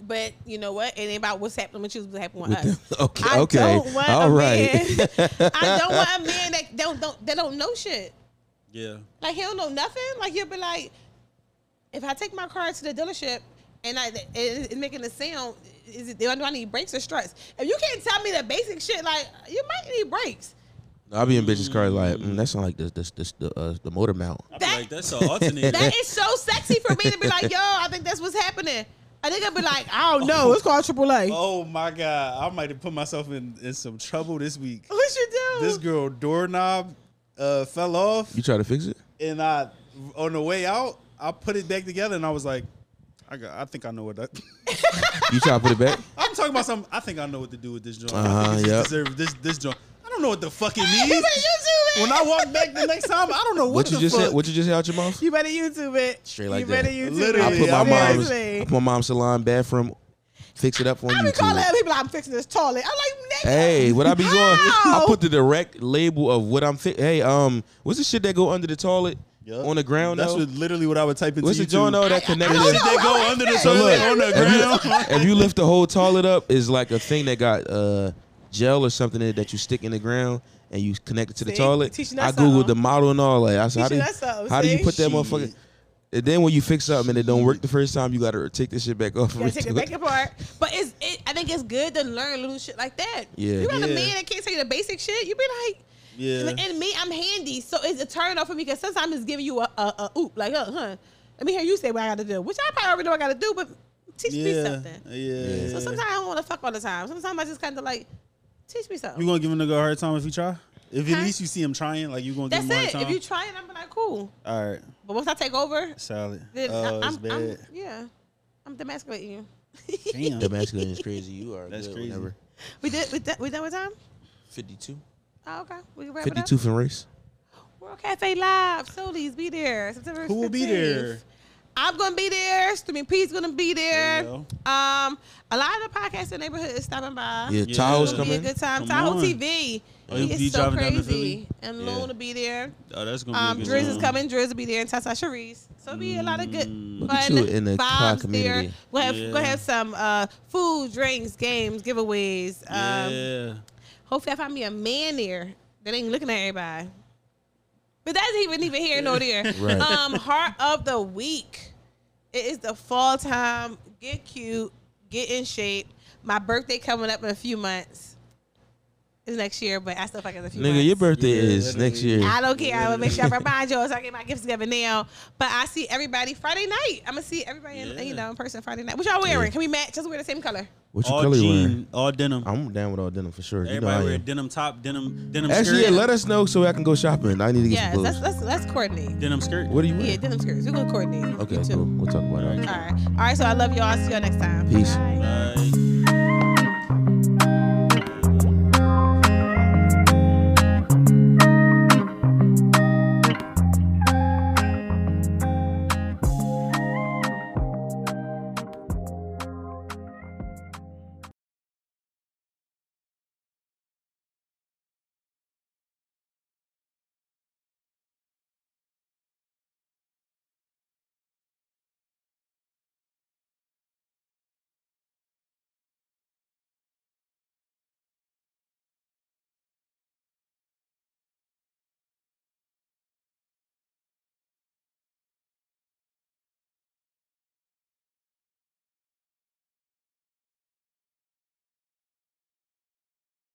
Speaker 3: But you know what? It ain't about what's happening with you. What's happening with
Speaker 2: With
Speaker 3: us.
Speaker 2: them- okay,
Speaker 3: I
Speaker 2: okay,
Speaker 3: don't want
Speaker 2: all
Speaker 3: a
Speaker 2: right.
Speaker 3: man. I don't want a man that don't don't that don't know shit.
Speaker 1: Yeah.
Speaker 3: Like he don't know nothing. Like he'll be like, if I take my car to the dealership and I it, it's making a sound, is it do I need brakes or struts? If you can't tell me the basic shit, like you might need brakes.
Speaker 2: I'll be in bitches' car like, mm, that sound like the the the, the, uh, the motor mount.
Speaker 1: I be
Speaker 3: That-
Speaker 1: like, that's an alternator.
Speaker 3: That is so sexy for me to be like, yo, I think that's what's happening. I think I'd be like, I don't know. It's called AAA.
Speaker 1: oh my god, I might have put myself in, in some trouble this week.
Speaker 3: What you do?
Speaker 1: This girl doorknob uh, fell off,
Speaker 2: You try to fix it?
Speaker 1: and I on the way out, I put it back together, and I was like, I got, I think I know what that.
Speaker 2: You try to put it back?
Speaker 1: I'm talking about something. I think I know what to do with this joint.
Speaker 2: Uh-huh,
Speaker 1: I
Speaker 2: yep.
Speaker 1: deserve this this joint. I don't know what the fuck it
Speaker 3: you better
Speaker 1: means.
Speaker 3: YouTube it.
Speaker 1: when I walk back the next time, I don't know what,
Speaker 2: What you
Speaker 1: the
Speaker 2: just
Speaker 1: fuck.
Speaker 2: said? What you just said out your mouth?
Speaker 3: you better YouTube it.
Speaker 2: Straight like
Speaker 3: you
Speaker 2: that.
Speaker 3: better YouTube
Speaker 1: Literally,
Speaker 2: I
Speaker 3: it.
Speaker 2: put my
Speaker 1: I'm like-
Speaker 2: mom's I put my mom's salon bathroom, fix it up on
Speaker 3: I be calling
Speaker 2: YouTube.
Speaker 3: people like, I'm fixing this toilet. I'm like, nigga.
Speaker 2: Hey, what I be doing? I put the direct label of what I'm fi- Hey, um, what's the shit that go under the toilet
Speaker 1: Yup.
Speaker 2: on the ground?
Speaker 1: That's
Speaker 2: though?
Speaker 1: what, literally what I would type into
Speaker 2: What's the joint though that
Speaker 3: I
Speaker 2: connected?
Speaker 3: don't
Speaker 1: Shit
Speaker 3: know.
Speaker 1: go under
Speaker 3: like
Speaker 1: the toilet
Speaker 2: look,
Speaker 1: on the
Speaker 2: if
Speaker 1: ground.
Speaker 2: you, if you lift the whole toilet up, is like a thing that got uh gel or something in it that you stick in the ground and you connect it to the toilet. I googled
Speaker 3: something.
Speaker 2: the model and all that. I said, how do,
Speaker 3: Teaching
Speaker 2: you, how do you put that
Speaker 1: Shit.
Speaker 2: motherfucker? And then when you fix something and it don't work the first time, you gotta take this shit back off.
Speaker 3: You gotta take it back apart. But it's it, I think it's good to learn little shit like that.
Speaker 2: Yeah.
Speaker 3: You got a man that can't tell you the basic shit, you be like
Speaker 1: Yeah.
Speaker 3: and, and me, I'm handy. So it's a turn off for me because sometimes it's giving you a, a, a oop, like, uh, huh. Let me hear you say what I gotta do. Which I probably already know I gotta do, but teach me something.
Speaker 1: Yeah.
Speaker 3: So sometimes I don't want to fuck all the time. Sometimes I just kind of like, teach me something.
Speaker 1: You gonna give a nigga a hard time if he try? If at
Speaker 3: Huh?
Speaker 1: least you see him trying, like you gonna
Speaker 3: That's
Speaker 1: give him a hard
Speaker 3: it.
Speaker 1: time.
Speaker 3: If you try it, I'm like, cool.
Speaker 1: All right,
Speaker 3: But once I take over,
Speaker 1: solid.
Speaker 3: then
Speaker 1: Oh,
Speaker 3: I-
Speaker 1: it's
Speaker 3: I'm,
Speaker 1: bad.
Speaker 3: I'm, yeah, I'm demasculating you.
Speaker 1: Damn.
Speaker 2: The masculine is crazy. You are
Speaker 1: That's
Speaker 2: good
Speaker 1: crazy.
Speaker 2: whenever.
Speaker 3: we did. We done, we done with time?
Speaker 2: Fifty-two.
Speaker 3: Oh, okay. We can wrap it up.
Speaker 2: Fifty-two from race.
Speaker 3: World Cafe Live. Solies, be there. September
Speaker 1: Who will be
Speaker 3: 15th.
Speaker 1: there?
Speaker 3: I'm gonna be there. Streaming P's gonna be there.
Speaker 1: There you
Speaker 3: Um, a lot of the podcasts in the neighborhood is stopping by.
Speaker 2: Yeah,
Speaker 1: Yeah.
Speaker 2: Tahoe's
Speaker 3: It'll be a
Speaker 2: coming.
Speaker 3: good time.
Speaker 1: Come
Speaker 3: Tahoe
Speaker 1: on.
Speaker 3: TV.
Speaker 1: Oh, you-
Speaker 3: it's
Speaker 1: you
Speaker 3: so
Speaker 1: driving down to
Speaker 3: crazy.
Speaker 1: Philly?
Speaker 3: And
Speaker 1: Yeah.
Speaker 3: Loon will be there.
Speaker 1: Oh, that's gonna
Speaker 3: Um,
Speaker 1: be a good
Speaker 3: Driz
Speaker 1: time.
Speaker 3: is coming. Driz will be there, and Tessa Sharice. So it'll be a lot of good
Speaker 1: Mm.
Speaker 2: Look
Speaker 3: fun
Speaker 2: you in the car
Speaker 3: vibes there.
Speaker 2: community.
Speaker 3: We'll have,
Speaker 1: Yeah.
Speaker 3: we'll have some uh, food, drinks, games, giveaways. Um,
Speaker 1: yeah.
Speaker 3: Hopefully, I find me a man there that ain't looking at everybody. But that's even even here nor there.
Speaker 2: Right.
Speaker 3: Um, heart of the week. It is the fall time. Get cute. Get in shape. My birthday coming up in a few months. It's next year, but I still fuck in a few months.
Speaker 2: Nigga, your birthday
Speaker 1: Yeah,
Speaker 2: is next year.
Speaker 3: I don't care. I will make sure I remind y'all so I get my gifts together now. But I see everybody Friday night. I'm gonna see everybody in, you know in person Friday night. What y'all wearing?
Speaker 2: Yeah.
Speaker 3: Can we match? Just wear the same color.
Speaker 2: What you
Speaker 1: All
Speaker 2: color you wearing?
Speaker 1: all denim.
Speaker 2: I'm down with all denim for sure. You know
Speaker 1: Everybody wear denim top, denim, denim
Speaker 2: Actually, yeah, let us know so I can go shopping. I need to get
Speaker 3: Yes,
Speaker 2: some
Speaker 3: let's let's let's coordinate.
Speaker 1: denim skirt.
Speaker 2: What do you
Speaker 3: Yeah, denim skirts. We're gonna coordinate.
Speaker 2: Okay, cool. We'll talk about it.
Speaker 3: All right. All right. So I love y'all. I'll see y'all next time.
Speaker 2: Peace.
Speaker 3: Bye.
Speaker 1: Bye.